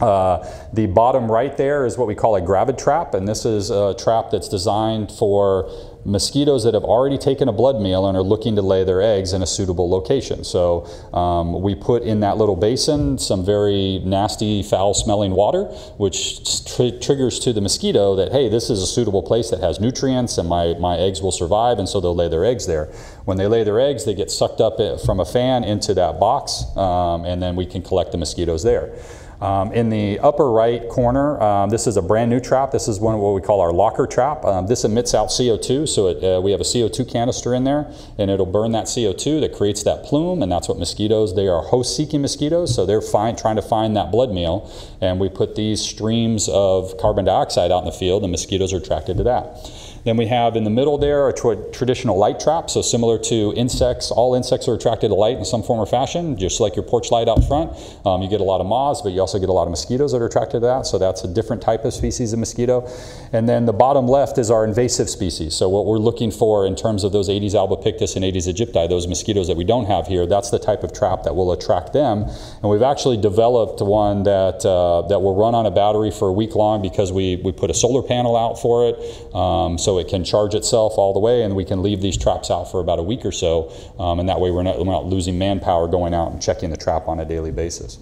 uh, the bottom right there is what we call a gravid trap, and this is a trap that's designed for mosquitoes that have already taken a blood meal and are looking to lay their eggs in a suitable location. So um, we put in that little basin some very nasty, foul-smelling water, which tr triggers to the mosquito that, hey, this is a suitable place that has nutrients and my, my eggs will survive, and so they'll lay their eggs there. When they lay their eggs, they get sucked up eh, from a fan into that box, um, and then we can collect the mosquitoes there. Um, in the upper right corner, um, this is a brand new trap. This is one of what we call our locker trap. Um, this emits out CO2, so it, uh, we have a CO2 canister in there, and it'll burn that CO2 that creates that plume, and that's what mosquitoes, they are host-seeking mosquitoes, so they're find, trying to find that blood meal, and we put these streams of carbon dioxide out in the field, and mosquitoes are attracted to that. Then we have in the middle there a tra traditional light trap, so similar to insects. All insects are attracted to light in some form or fashion, just like your porch light out front. Um, you get a lot of moths, but you also get a lot of mosquitoes that are attracted to that, so that's a different type of species of mosquito. And then the bottom left is our invasive species. So what we're looking for in terms of those Aedes albopictus and Aedes aegypti, those mosquitoes that we don't have here, that's the type of trap that will attract them. And we've actually developed one that, uh, that will run on a battery for a week long because we, we put a solar panel out for it. Um, so so it can charge itself all the way and we can leave these traps out for about a week or so um, and that way we're not, we're not, losing manpower going out and checking the trap on a daily basis.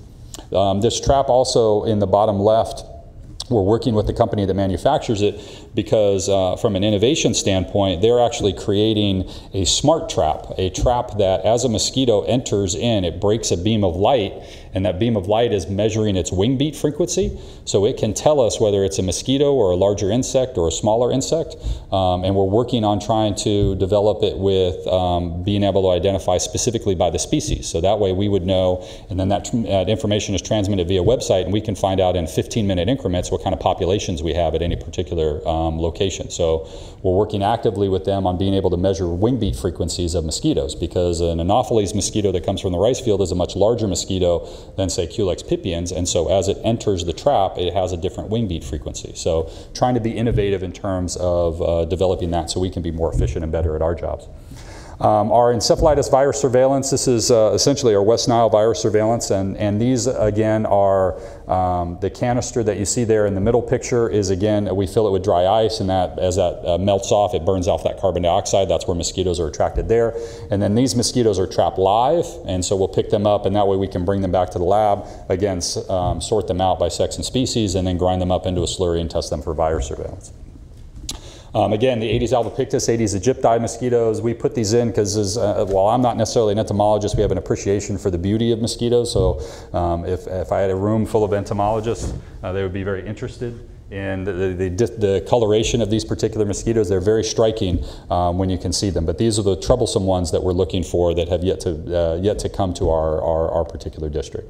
Um, this trap also in the bottom left we're working with the company that manufactures it because uh, from an innovation standpoint, they're actually creating a smart trap, a trap that as a mosquito enters in, it breaks a beam of light, and that beam of light is measuring its wing beat frequency. So it can tell us whether it's a mosquito or a larger insect or a smaller insect. Um, and we're working on trying to develop it with um, being able to identify specifically by the species. So that way we would know, and then that, that information is transmitted via website, and we can find out in 15 minute increments what kind of populations we have at any particular um, location. So we're working actively with them on being able to measure wing beat frequencies of mosquitoes because an Anopheles mosquito that comes from the rice field is a much larger mosquito than say Culex pipiens and so as it enters the trap it has a different wing beat frequency. So trying to be innovative in terms of uh, developing that so we can be more efficient and better at our jobs. Um, our encephalitis virus surveillance, this is uh, essentially our West Nile virus surveillance, and, and these again are um, the canister that you see there in the middle picture is again, we fill it with dry ice, and that as that uh, melts off, it burns off that carbon dioxide. That's where mosquitoes are attracted there. And then these mosquitoes are trapped live, and so we'll pick them up, and that way we can bring them back to the lab, again, um, sort them out by sex and species, and then grind them up into a slurry and test them for virus surveillance. Um, again, the Aedes albopictus, Aedes aegypti mosquitoes, we put these in because uh, while I'm not necessarily an entomologist, we have an appreciation for the beauty of mosquitoes. So um, if, if I had a room full of entomologists, uh, they would be very interested And the, the, the, coloration of these particular mosquitoes, they're very striking um, when you can see them. But these are the troublesome ones that we're looking for that have yet to, uh, yet to come to our, our, our particular district.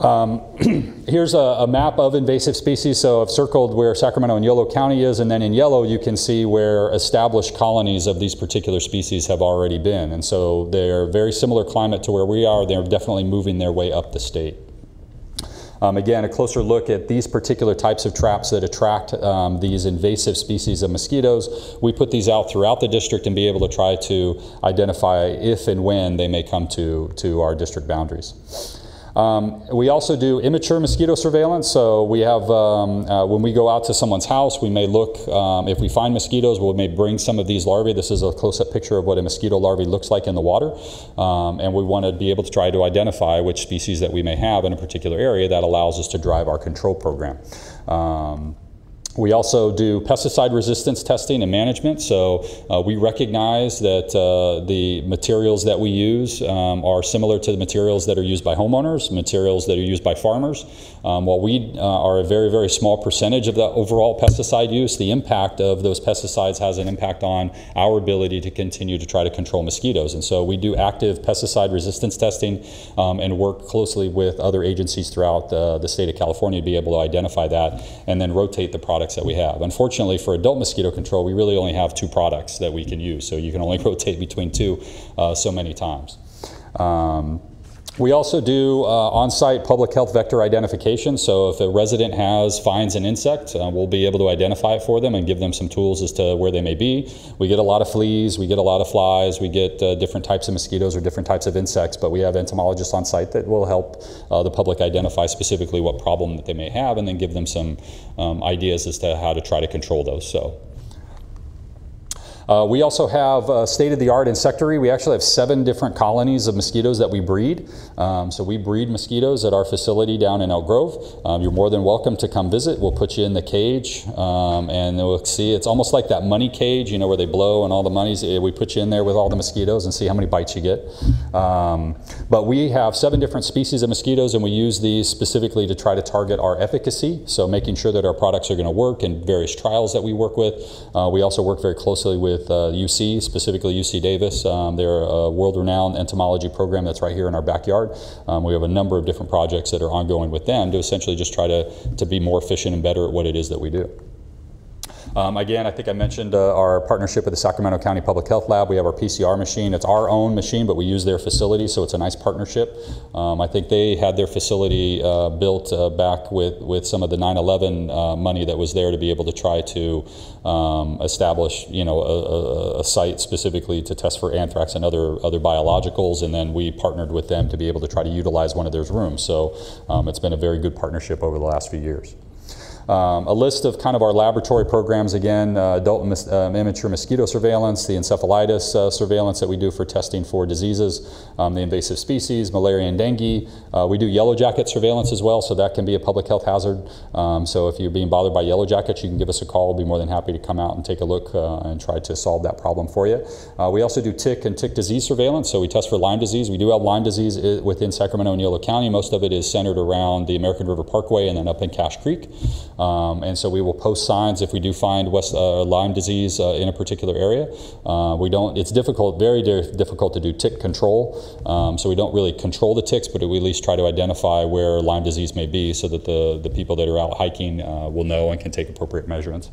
Um, here's a, a, map of invasive species. So I've circled where Sacramento and Yolo County is, and then in yellow you can see where established colonies of these particular species have already been. And so they're very similar climate to where we are. They're definitely moving their way up the state. Um, again, a closer look at these particular types of traps that attract um, these invasive species of mosquitoes. We put these out throughout the district and be able to try to identify if and when they may come to, to our district boundaries. Um, we also do immature mosquito surveillance. So we have, um, uh, when we go out to someone's house, we may look, um, if we find mosquitoes, we may bring some of these larvae. This is a close-up picture of what a mosquito larvae looks like in the water. Um, and we want to be able to try to identify which species that we may have in a particular area that allows us to drive our control program. Um, we also do pesticide resistance testing and management. So uh, we recognize that uh, the materials that we use um, are similar to the materials that are used by homeowners, materials that are used by farmers. Um, while we uh, are a very, very small percentage of the overall pesticide use, the impact of those pesticides has an impact on our ability to continue to try to control mosquitoes. And so we do active pesticide resistance testing um, and work closely with other agencies throughout the, the state of California to be able to identify that and then rotate the products that we have. Unfortunately, for adult mosquito control, we really only have two products that we can use. So you can only rotate between two uh, so many times. Um, we also do uh, on-site public health vector identification. So if a resident has finds an insect, uh, we'll be able to identify it for them and give them some tools as to where they may be. We get a lot of fleas, we get a lot of flies, we get uh, different types of mosquitoes or different types of insects, but we have entomologists on site that will help uh, the public identify specifically what problem that they may have and then give them some um, ideas as to how to try to control those. So. Uh, we also have uh, state-of-the-art insectary. We actually have seven different colonies of mosquitoes that we breed. Um, so we breed mosquitoes at our facility down in Elk Grove. Um, you're more than welcome to come visit. We'll put you in the cage um, and we'll see. It's almost like that money cage, you know, where they blow and all the monies. Eh, we put you in there with all the mosquitoes and see how many bites you get. Um, but we have seven different species of mosquitoes and we use these specifically to try to target our efficacy. So making sure that our products are going to work in various trials that we work with. Uh, we also work very closely with with uh, UC, specifically UC Davis. Um, they're a world-renowned entomology program that's right here in our backyard. Um, we have a number of different projects that are ongoing with them to essentially just try to, to be more efficient and better at what it is that we do. Um, again, I think I mentioned uh, our partnership with the Sacramento County Public Health Lab. We have our PCR machine. It's our own machine, but we use their facility, so it's a nice partnership. Um, I think they had their facility uh, built uh, back with, with some of the 9/11 uh, money that was there to be able to try to um, establish, you know, a, a, site specifically to test for anthrax and other other biologicals, and then we partnered with them to be able to try to utilize one of their rooms. So um, it's been a very good partnership over the last few years. Um, a list of kind of our laboratory programs again, uh, adult mis uh, immature mosquito surveillance, the encephalitis uh, surveillance that we do for testing for diseases, um, the invasive species, malaria and dengue. Uh, we do yellow jacket surveillance as well, so that can be a public health hazard. Um, so if you're being bothered by yellow jackets, you can give us a call. We'll be more than happy to come out and take a look uh, and try to solve that problem for you. Uh, we also do tick and tick disease surveillance, so we test for Lyme disease. We do have Lyme disease within Sacramento and Yolo County. Most of it is centered around the American River Parkway and then up in Cache Creek. Um, and so we will post signs if we do find West, uh, Lyme disease uh, in a particular area. Uh, we don't, it's difficult, very, difficult to do tick control. Um, so we don't really control the ticks, but we at least try to identify where Lyme disease may be so that the, the people that are out hiking uh, will know and can take appropriate measurements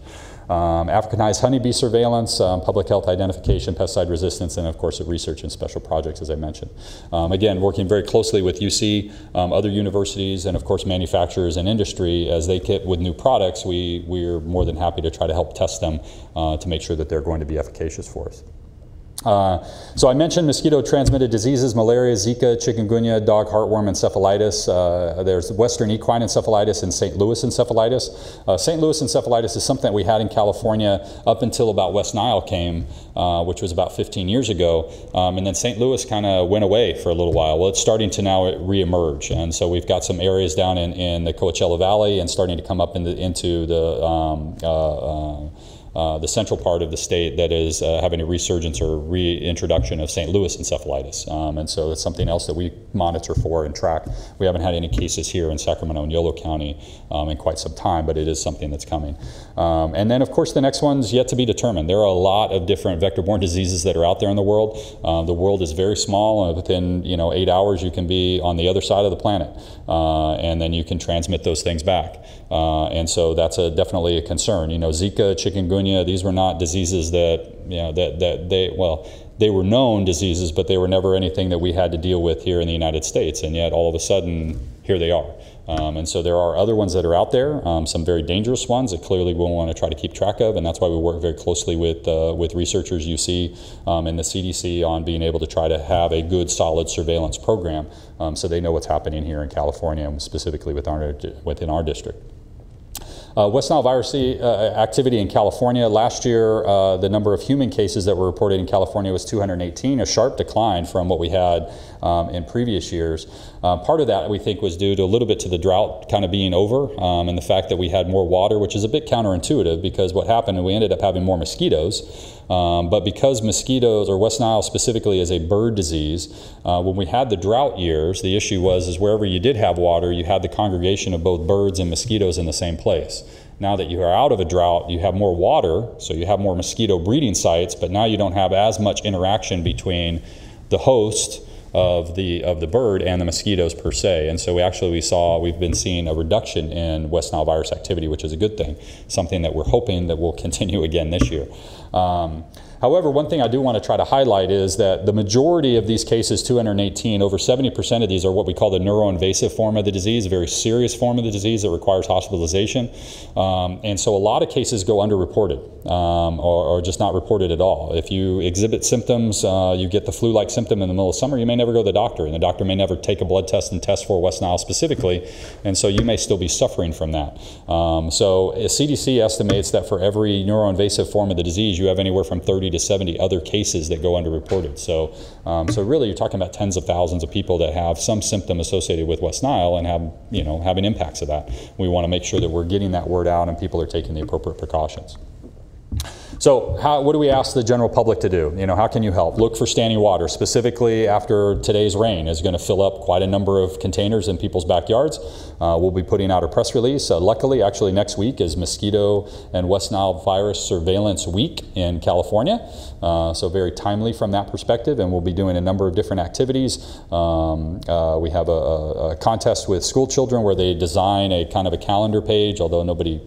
um, Africanized honeybee surveillance, um, public health identification, pesticide resistance, and of course research and special projects, as I mentioned. Um, again, working very closely with UC, um, other universities, and of course manufacturers and industry as they get with new products. We we're more than happy to try to help test them uh, to make sure that they're going to be efficacious for us. Uh, so I mentioned mosquito-transmitted diseases, malaria, Zika, chikungunya, dog heartworm encephalitis. Uh, there's Western equine encephalitis and St. Louis encephalitis. Uh, St. Louis encephalitis is something that we had in California up until about West Nile came, uh, which was about 15 years ago. Um, and then St. Louis kind of went away for a little while. Well, it's starting to now reemerge. And so we've got some areas down in, in the Coachella Valley and starting to come up in the, into the um, uh, uh, uh, the central part of the state that is uh, having a resurgence or reintroduction of St. Louis encephalitis. Um, and so it's something else that we monitor for and track. We haven't had any cases here in Sacramento and Yolo County um, in quite some time, but it is something that's coming. Um, and then, of course, the next one's yet to be determined. There are a lot of different vector-borne diseases that are out there in the world. Uh, the world is very small, and within you know eight hours, you can be on the other side of the planet, uh, and then you can transmit those things back. Uh, and so that's a, definitely a concern. You know, Zika, chikungunya, these were not diseases that you know that that they well they were known diseases, but they were never anything that we had to deal with here in the United States. And yet, all of a sudden, here they are. Um, and so there are other ones that are out there, um, some very dangerous ones that clearly we'll want to try to keep track of, and that's why we work very closely with uh, with researchers UC um, in the CDC on being able to try to have a good, solid surveillance program, um, so they know what's happening here in California, and specifically our, within our district. Uh, West Nile virus uh, activity in California. Last year, uh, the number of human cases that were reported in California was 218, a sharp decline from what we had um, in previous years. Uh, part of that, we think, was due to a little bit to the drought kind of being over um, and the fact that we had more water, which is a bit counterintuitive because what happened, we ended up having more mosquitoes. Um, but because mosquitoes, or West Nile specifically, is a bird disease, uh, when we had the drought years, the issue was is wherever you did have water, you had the congregation of both birds and mosquitoes in the same place. Now that you are out of a drought, you have more water, so you have more mosquito breeding sites, but now you don't have as much interaction between the host of the of the bird and the mosquitoes per se. And so we actually we saw we've been seeing a reduction in West Nile virus activity, which is a good thing. Something that we're hoping that will continue again this year. Um, However, one thing I do want to try to highlight is that the majority of these cases, 218, over 70% of these are what we call the neuroinvasive form of the disease, a very serious form of the disease that requires hospitalization. Um, and so a lot of cases go underreported um, or, or, just not reported at all. If you exhibit symptoms, uh, you get the flu-like symptom in the middle of summer, you may never go to the doctor, and the doctor may never take a blood test and test for West Nile specifically, and so you may still be suffering from that. Um, so CDC estimates that for every neuroinvasive form of the disease, you have anywhere from 30 to 70 other cases that go underreported. So, um, so really, you're talking about tens of thousands of people that have some symptom associated with West Nile and have, you know, having impacts of that. We want to make sure that we're getting that word out and people are taking the appropriate precautions. So how, what do we ask the general public to do? You know, how can you help? Look for standing water. Specifically, after today's rain is going to fill up quite a number of containers in people's backyards. Uh, we'll be putting out a press release. Uh, luckily, actually next week is Mosquito and West Nile Virus Surveillance Week in California. Uh, so very timely from that perspective, and we'll be doing a number of different activities. Um, uh, we have a, a contest with school children where they design a kind of a calendar page, although nobody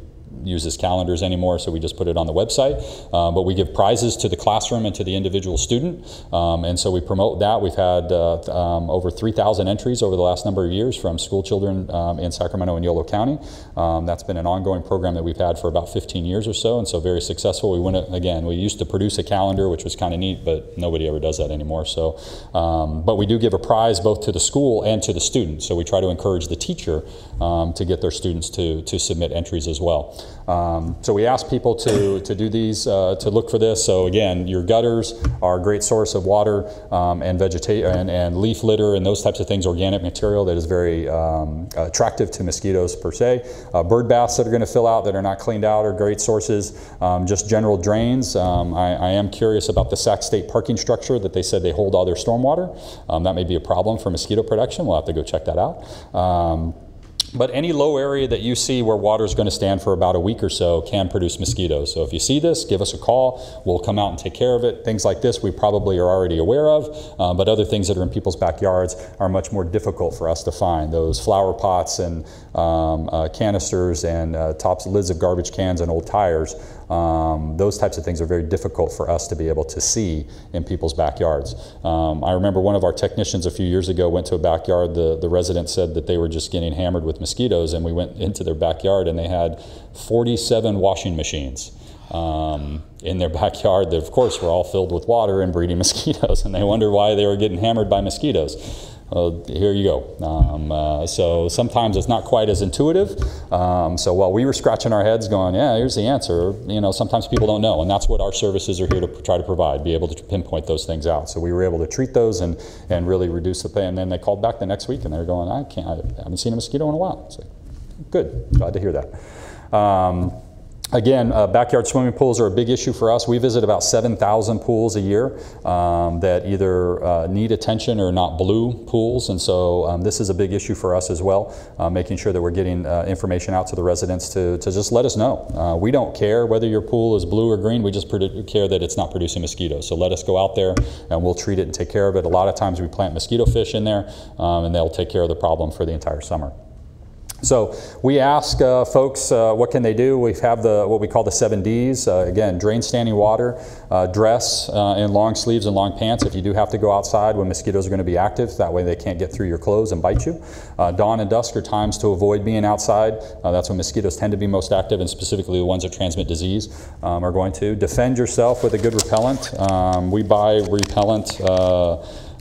uses calendars anymore, so we just put it on the website. Um, but we give prizes to the classroom and to the individual student, um, and so we promote that. We've had uh, um, over 3,000 entries over the last number of years from school children um, in Sacramento and Yolo County. Um, that's been an ongoing program that we've had for about 15 years or so, and so very successful. We went again. We used to produce a calendar, which was kind of neat, but nobody ever does that anymore. So, um, but we do give a prize both to the school and to the student. So we try to encourage the teacher to get their students to to submit entries as well. Um, so we ask people to, to do these, uh, to look for this. So again, your gutters are a great source of water um, and, vegeta- and, and leaf litter and those types of things, organic material that is very um, attractive to mosquitoes per se. Uh, bird baths that are going to fill out that are not cleaned out are great sources. Um, just general drains. Um, I, I, am curious about the Sac State parking structure that they said they hold all their stormwater. Um, that may be a problem for mosquito production. We'll have to go check that out. But any low area that you see where water is going to stand for about a week or so can produce mosquitoes. So if you see this, give us a call. We'll come out and take care of it. Things like this we probably are already aware of, uh, but other things that are in people's backyards are much more difficult for us to find. Those flower pots and um, uh, canisters and uh, tops lids of garbage cans and old tires um, those types of things are very difficult for us to be able to see in people's backyards. Um, I remember one of our technicians a few years ago went to a backyard. The, the resident said that they were just getting hammered with mosquitoes, and we went into their backyard and they had 47 washing machines. Um, in their backyard that, of course, were all filled with water and breeding mosquitoes, and they wondered why they were getting hammered by mosquitoes well, here you go. Um, uh, so sometimes it's not quite as intuitive. Um, so while we were scratching our heads going, yeah, here's the answer, you know, sometimes people don't know. And that's what our services are here to try to provide, be able to pinpoint those things out. So we were able to treat those and, and really reduce the pain. And then they called back the next week and they were going, I can't, I haven't seen a mosquito in a while. So good, glad to hear that. Um, Again, uh, backyard swimming pools are a big issue for us. We visit about 7,000 pools a year um, that either uh, need attention or not blue pools, and so um, this is a big issue for us as well, uh, making sure that we're getting uh, information out to the residents to, to just let us know. Uh, we don't care whether your pool is blue or green, we just care that it's not producing mosquitoes. So let us go out there and we'll treat it and take care of it. A lot of times we plant mosquito fish in there um, and they'll take care of the problem for the entire summer. So we ask uh, folks uh, what can they do. We have the what we call the seven Ds. Uh, again, drain standing water, uh, dress uh, in long sleeves and long pants if you do have to go outside when mosquitoes are going to be active. That way they can't get through your clothes and bite you. Uh, dawn and dusk are times to avoid being outside. that's when mosquitoes tend to be most active, and specifically the ones that transmit disease um, are going to. Defend yourself with a good repellent. Um, we buy repellent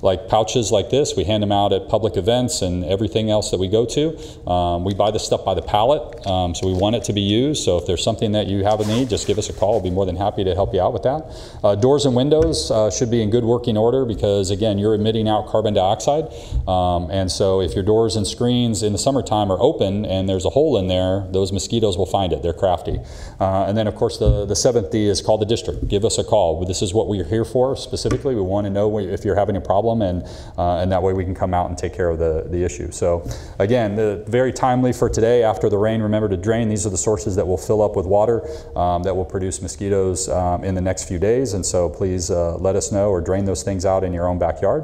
like pouches like this. We hand them out at public events and everything else that we go to. Um, we buy the stuff by the pallet, um, so we want it to be used. So if there's something that you have a need, just give us a call. We'll be more than happy to help you out with that. Uh, doors and windows uh, should be in good working order because, again, you're emitting out carbon dioxide. Um, and so if your doors and screens in the summertime are open and there's a hole in there, those mosquitoes will find it. They're crafty. Uh, and then, of course, the, the seventh D is call the district. Give us a call. This is what we're here for specifically. We want to know if you're having a problem problem, and, uh, and that way we can come out and take care of the, the issue. So again, the, very timely for today after the rain, remember to drain. These are the sources that will fill up with water um, that will produce mosquitoes um, in the next few days, and so please uh, let us know or drain those things out in your own backyard.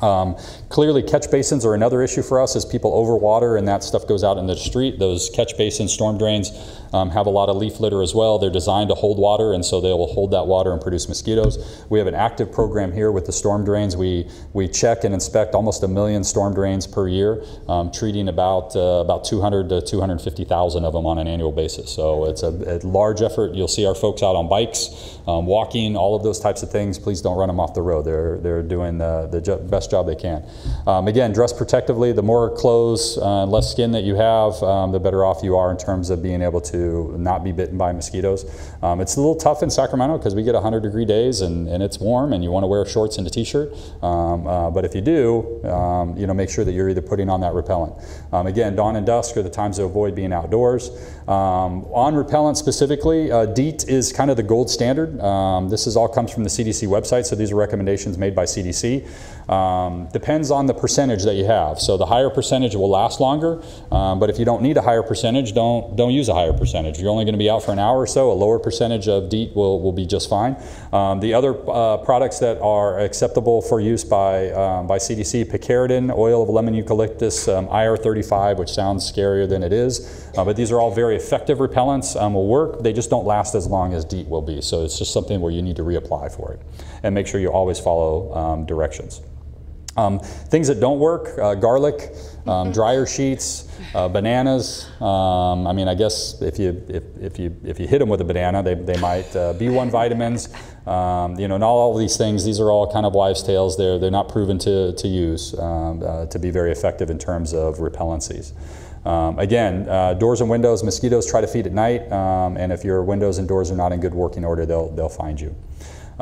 Um, clearly, catch basins are another issue for us as people overwater and that stuff goes out in the street. Those catch basins, storm drains, um, have a lot of leaf litter as well. They're designed to hold water, and so they will hold that water and produce mosquitoes. We have an active program here with the storm drains. We we check and inspect almost a million storm drains per year, um, treating about uh, about 200 to 250,000 of them on an annual basis. So it's a, a, large effort. You'll see our folks out on bikes, um, walking, all of those types of things. Please don't run them off the road. They're they're doing the, the best job they can. Um, again, dress protectively. The more clothes, uh, less skin that you have, um, the better off you are in terms of being able to not be bitten by mosquitoes. Um, it's a little tough in Sacramento because we get 100 degree days and, and it's warm and you want to wear shorts and a t-shirt. Um, uh, but if you do, um, you know, make sure that you're either putting on that repellent. Again, dawn and dusk are the times to avoid being outdoors. On repellent specifically, uh, DEET is kind of the gold standard. Um, this is all comes from the CDC website, so these are recommendations made by CDC. Um, depends on the percentage that you have. So the higher percentage will last longer, um, but if you don't need a higher percentage, don't don't use a higher percentage. You're only going to be out for an hour or so. A lower percentage of DEET will, will be just fine. Um, the other uh, products that are acceptable for use by um, by CDC: picaridin, oil of lemon eucalyptus, um, IR35, which sounds scarier than it is, uh, but these are all very effective repellents. Um, will work. They just don't last as long as DEET will be. So it's just something where you need to reapply for it, and make sure you always follow directions. Um, things that don't work, uh, garlic, um, dryer sheets, uh, bananas. Um, I mean, I guess if you if, if you if you hit them with a banana, they, they might uh, B1 vitamins. Um, you know, not all of these things. These are all kind of wives' tales. They're they're not proven to to use um, uh, to be very effective in terms of repellencies. Um, again, uh, doors and windows, mosquitoes try to feed at night, um, and if your windows and doors are not in good working order, they'll they'll find you.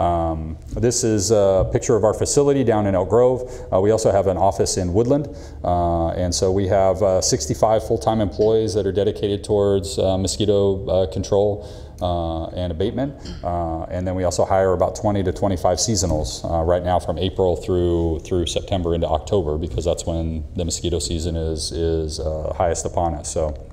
Um, this is a picture of our facility down in Elk Grove. Uh, we also have an office in Woodland. Uh, and so we have uh, 65 full-time employees that are dedicated towards uh, mosquito uh, control uh, and abatement. and then we also hire about 20 to 25 seasonals right now from April through through September into October because that's when the mosquito season is, is highest upon us. So.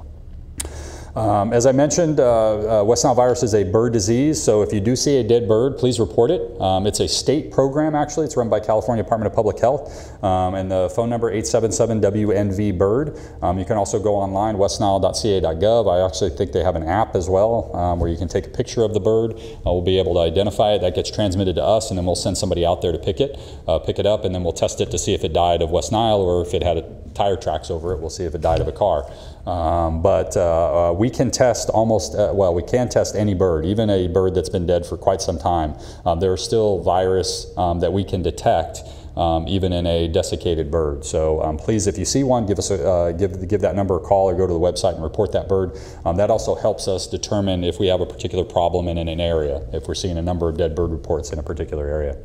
Um, as I mentioned, uh, uh, West Nile virus is a bird disease, so if you do see a dead bird, please report it. Um, it's a state program, actually. It's run by California Department of Public Health, um, and the phone number 877-WNV-BIRD. Um, you can also go online, westnile.ca.gov. I actually think they have an app as well um, where you can take a picture of the bird. Uh, we'll be able to identify it. That gets transmitted to us, and then we'll send somebody out there to pick it, uh, pick it up, and then we'll test it to see if it died of West Nile or if it had a tire tracks over it. We'll see if it died of a car. Um, but uh, uh, we can test almost, uh, well, we can test any bird, even a bird that's been dead for quite some time. Um, there are still virus um, that we can detect um, even in a desiccated bird. So um, please, if you see one, give us a, uh, give, give that number a call or go to the website and report that bird. Um, that also helps us determine if we have a particular problem in, in an area, if we're seeing a number of dead bird reports in a particular area.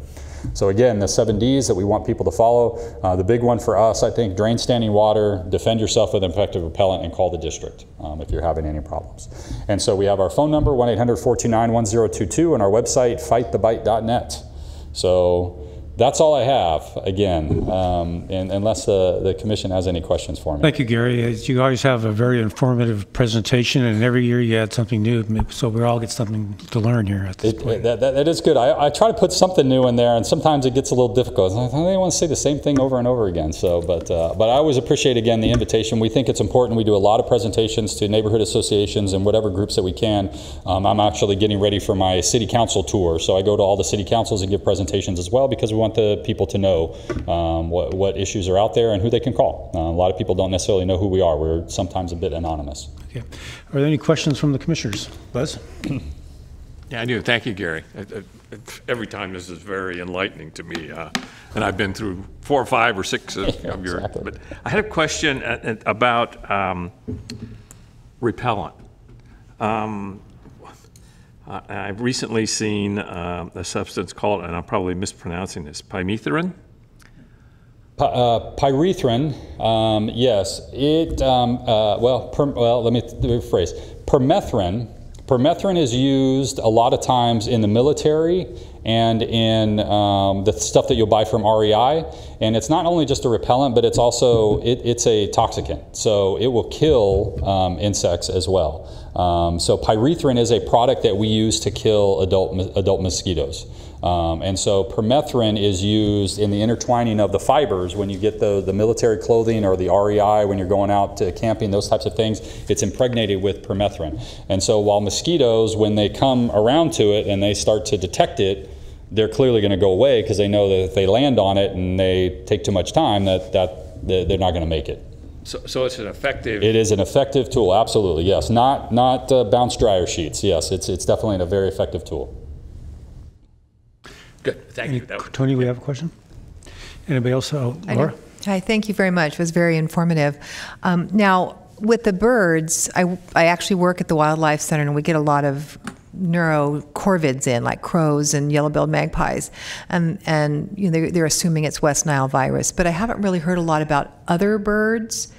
So again, the seven Ds that we want people to follow. Uh, the big one for us, I think, drain standing water, defend yourself with an effective repellent, and call the district um, if you're having any problems. And so we have our phone number, 1-800-429-1022, and our website, fightthebite.net. So that's all I have, again, um, and, unless the, the commission has any questions for me. Thank you, Gary. You always have a very informative presentation, and every year you add something new, so we all get something to learn here at this It, point. that, that, that is good. I, I try to put something new in there, and sometimes it gets a little difficult. I don't want to say the same thing over and over again. So, but uh, but I always appreciate again the invitation. We think it's important. We do a lot of presentations to neighborhood associations and whatever groups that we can. Um, I'm actually getting ready for my city council tour, so I go to all the city councils and give presentations as well because we want the people to know um, what what issues are out there and who they can call. Uh, a lot of people don't necessarily know who we are. We're sometimes a bit anonymous. Okay. Are there any questions from the commissioners? Buzz? Yeah, I do. Thank you, Gary. Uh, uh, Every time this is very enlightening to me, uh, and I've been through four or five or six of of your. Exactly. But I had a question uh, uh, about um, repellent. Um, I- I've recently seen uh, a substance called, and I'm probably mispronouncing this, pymetherin. Pi- uh, Pyrethrin, um, yes, it, um, uh, well, per, well, let me rephrase. Permethrin, permethrin is used a lot of times in the military and in um, the stuff that you'll buy from REI. And it's not only just a repellent, but it's also, it, it's a toxicant. So it will kill um, insects as well. Um, so pyrethrin is a product that we use to kill adult, adult mosquitoes. Um, and so permethrin is used in the intertwining of the fibers when you get the, the military clothing or the REI when you're going out to camping, those types of things. It's impregnated with permethrin. And so while mosquitoes, when they come around to it and they start to detect it, they're clearly going to go away because they know that if they land on it and they take too much time, that, that they're they're not going to make it. So so it's an effective. It is an effective tool, absolutely, yes. Not, not uh, bounce dryer sheets, yes. It's, it's definitely a very effective tool. Good, thank Any- you. That was- Tony, we have a question? Anybody else? Oh, Laura? Hi, thank you very much. It was very informative. Um, now, with the birds, I, I actually work at the Wildlife Center, and we get a lot of neurocorvids in, like crows and yellow-billed magpies, and and you know they're, they're assuming it's West Nile virus. But I haven't really heard a lot about other birds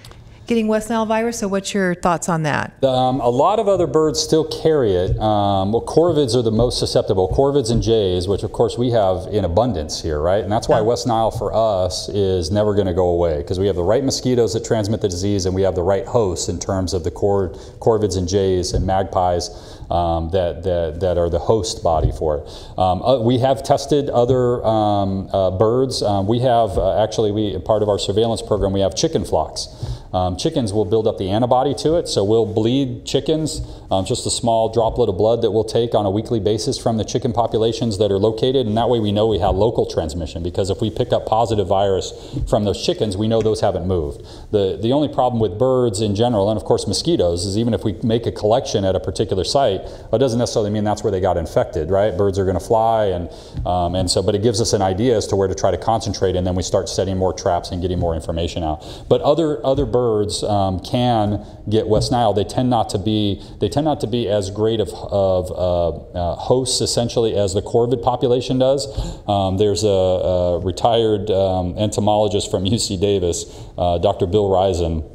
getting West Nile virus. So, what's your thoughts on that? Um, a lot of other birds still carry it. Um, well, corvids are the most susceptible. Corvids and jays, which of course we have in abundance here, right? And that's why West Nile for us is never going to go away because we have the right mosquitoes that transmit the disease and we have the right hosts in terms of the cor- corvids and jays and magpies um, that, that, that are the host body for it. Um, uh, we have tested other um, uh, birds. Um, we have uh, actually, we part of our surveillance program, we have chicken flocks. Um, chickens will build up the antibody to it, so we'll bleed chickens, um, just a small droplet of blood that we'll take on a weekly basis from the chicken populations that are located, and that way we know we have local transmission. Because if we pick up positive virus from those chickens, we know those haven't moved. The the only problem with birds in general, and of course mosquitoes, is even if we make a collection at a particular site, it doesn't necessarily mean that's where they got infected, right? Birds are going to fly, and um, and so, but it gives us an idea as to where to try to concentrate, and then we start setting more traps and getting more information out. But other other birds um, can get West Nile. They tend not to be they tend not to be as great of, of uh, uh, hosts essentially as the corvid population does. Um, there's a, a retired um, entomologist from UC Davis, uh, Dr. Bill Reisen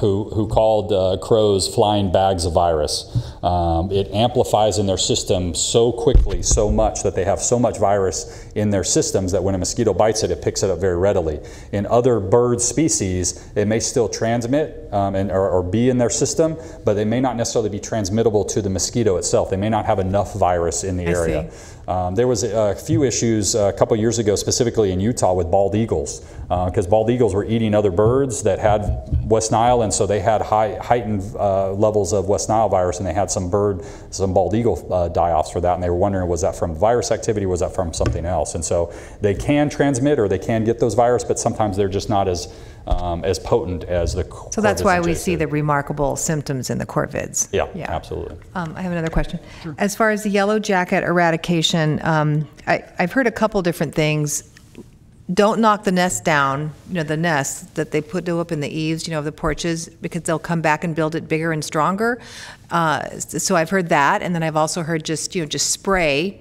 who, who called uh, crows flying bags of virus. Um, it amplifies in their system so quickly, so much that they have so much virus in their systems that when a mosquito bites it, it picks it up very readily. In other bird species, it may still transmit um, and, or, or be in their system, but they may not necessarily be transmittable to the mosquito itself. They may not have enough virus in the I area. see. Um, there was a, few issues uh, a couple years ago, specifically in Utah, with bald eagles, because bald eagles were eating other birds that had West Nile, and so they had high, heightened uh, levels of West Nile virus, and they had some bird, some bald eagle uh, die-offs for that, and they were wondering was that from virus activity, was that from something else? And so they can transmit or they can get those virus, but sometimes they're just not as um, as potent as the. So that's why we see the remarkable symptoms in the corvids. Yeah, yeah. absolutely. Um, I have another question. As far as the yellow jacket eradication, um, I, I've heard a couple different things. Don't knock the nest down, you know, the nests that they put up in the eaves, you know, of the porches, because they'll come back and build it bigger and stronger. Uh, so I've heard that, and then I've also heard just, you know, just spray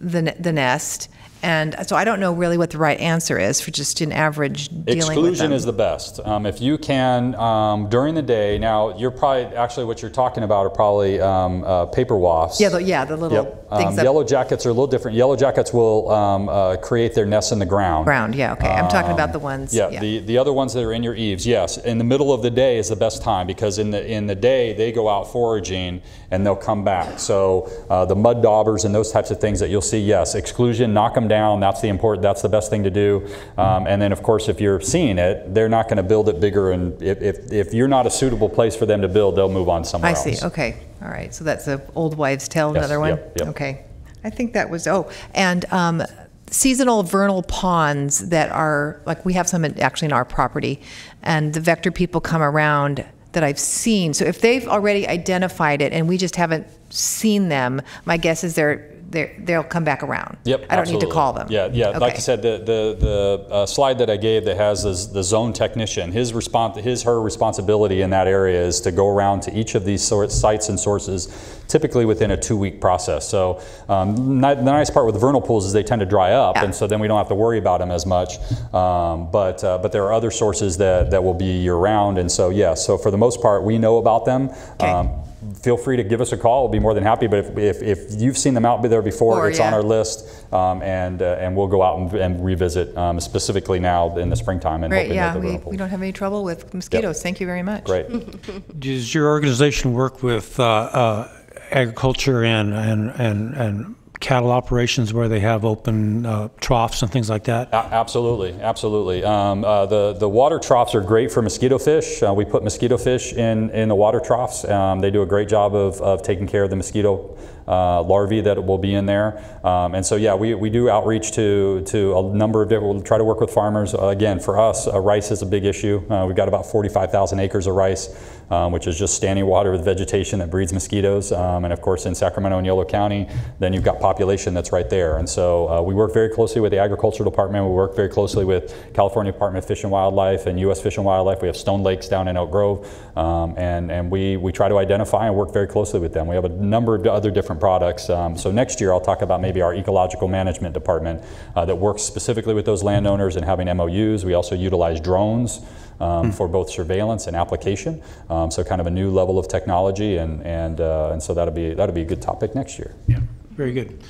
the, the nest. And so I don't know really what the right answer is for just an average dealing Exclusion is the best. Um, if you can, um, during the day, now you're probably, actually what you're talking about are probably um, uh, paper wasps. Yeah, the, yeah, the little Yep. things Um, that yellow jackets are a little different. Yellow jackets will um, uh, create their nests in the ground. ground. Yeah, okay. I'm talking about Um, the ones. Yeah, The, the other ones that are in your eaves, yes. In the middle of the day is the best time because in the in the day they go out foraging and they'll come back. So uh, the mud daubers and those types of things that you'll see, yes, exclusion, knock them down. That's the important. That's the best thing to do. Um, and then of course, if you're seeing it, they're not going to build it bigger. And if, if if you're not a suitable place for them to build, they'll move on somewhere I else. see. Okay. All right. So that's a old wives' tale. Yes, Another one. yep, yep. Okay. I think that was. Oh, and um, seasonal vernal ponds that are like we have some actually in our property, and the vector people come around that I've seen. So if they've already identified it and we just haven't seen them, my guess is they're they'll come back around. Yep, I don't need to call them. Yeah, yeah. Like I said, the the the uh, slide that I gave that has this, the zone technician, his response, his her responsibility in that area is to go around to each of these sort sites and sources, typically within a two-week process. So um, ni- the nice part with the vernal pools is they tend to dry up, and so then we don't have to worry about them as much. Um, but uh, but there are other sources that that will be year-round, and so yeah. So for the most part, we know about them. Um, Feel free to give us a call. We'll be more than happy. But if, if, if you've seen them out be there before, Or, it's on our list, um, and uh, and we'll go out and, and revisit um, specifically now in the springtime and Great. Yeah. We, we don't have any trouble with mosquitoes. Thank you very much. Great. Does your organization work with uh, uh, agriculture and, and, and, and cattle operations where they have open uh, troughs and things like that? Absolutely, absolutely. Um, uh, the the water troughs are great for mosquito fish. Uh, we put mosquito fish in in the water troughs. Um, they do a great job of, of taking care of the mosquito uh, larvae that will be in there. Um, and so yeah, we, we do outreach to to a number of different. We'll try to work with farmers. Uh, again, for us, uh, rice is a big issue. Uh, we've got about 45,000 acres of rice. Um, which is just standing water with vegetation that breeds mosquitoes. Um, and of course, in Sacramento and Yolo County, then you've got population that's right there. And so uh, we work very closely with the agriculture department. We work very closely with California Department of Fish and Wildlife and U.S. Fish and Wildlife. We have Stone Lakes down in Elk Grove, um, and and we we try to identify and work very closely with them. We have a number of other different products. Um, so next year, I'll talk about maybe our ecological management department uh, that works specifically with those landowners and having MOUs. We also utilize drones um, for both surveillance and application. Um, so kind of a new level of technology, and and uh, and so that'll be that'll be a good topic next year. Yeah, very good.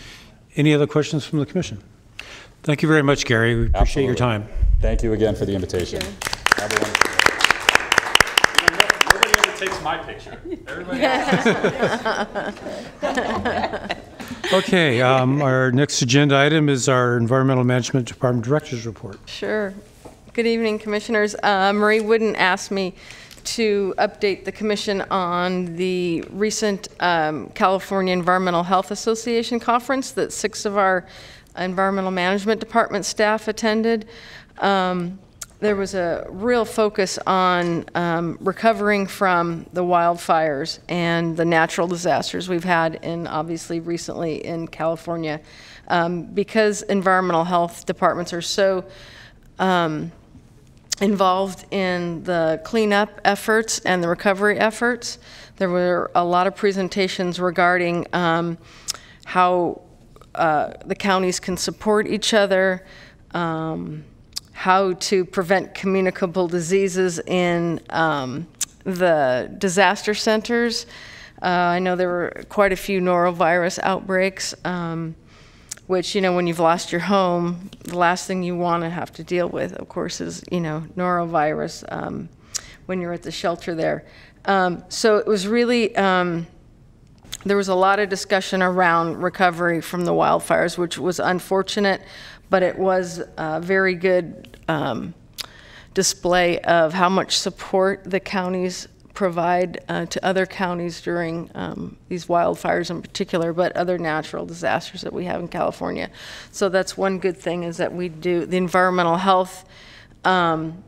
Any other questions from the commission? Thank you very much, Gary. We appreciate your time. Thank you again for the invitation. Have a wonderful day. Nobody ever takes my picture. Everybody Okay, um, our next agenda item is our Environmental Management Department Director's Report. Sure. Good evening, Commissioners. Uh, Marie Woodin asked me to update the commission on the recent um, California Environmental Health Association conference that six of our Environmental Management Department staff attended. Um, There was a real focus on um, recovering from the wildfires and the natural disasters we've had in, obviously, recently in California. Um, Because environmental health departments are so um, involved in the cleanup efforts and the recovery efforts. There were a lot of presentations regarding um, how uh, the counties can support each other, um, how to prevent communicable diseases in um, the disaster centers. Uh, I know there were quite a few norovirus outbreaks. Um, which, you know, when you've lost your home, the last thing you want to have to deal with, of course, is, you know, norovirus um, when you're at the shelter there. Um, so it was really, um, there was a lot of discussion around recovery from the wildfires, which was unfortunate, but it was a very good um, display of how much support the counties provide uh, to other counties during um, these wildfires in particular, but other natural disasters that we have in California. So that's one good thing is that we do the environmental health um,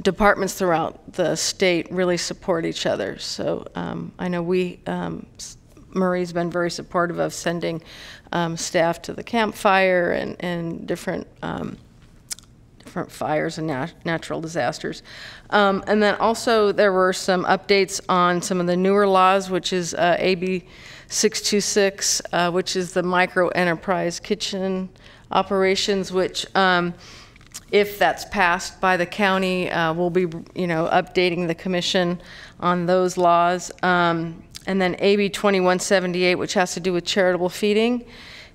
departments throughout the state really support each other. So um, I know we, um, s- Marie's been very supportive of sending um, staff to the Camp Fire and, and different um, different fires and nat- natural disasters. Um, and then also there were some updates on some of the newer laws, which is uh, AB 626, uh, which is the micro enterprise kitchen operations, which um, if that's passed by the county, uh, we'll be, you know, updating the commission on those laws. Um, and then AB 2178, which has to do with charitable feeding.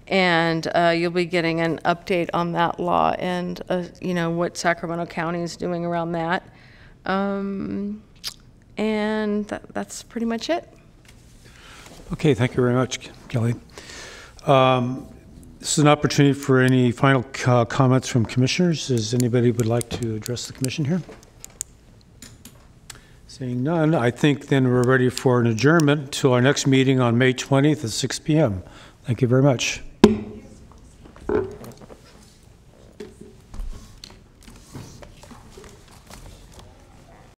And uh, you'll be getting an update on that law and, uh, you know, what Sacramento County is doing around that. Um, and that, that's pretty much it. Okay, thank you very much, Kelly. Um, This is an opportunity for any final co- comments from commissioners. Does anybody would like to address the commission here? Seeing none, I think then we're ready for an adjournment to our next meeting on May 20th at 6 p.m. Thank you very much.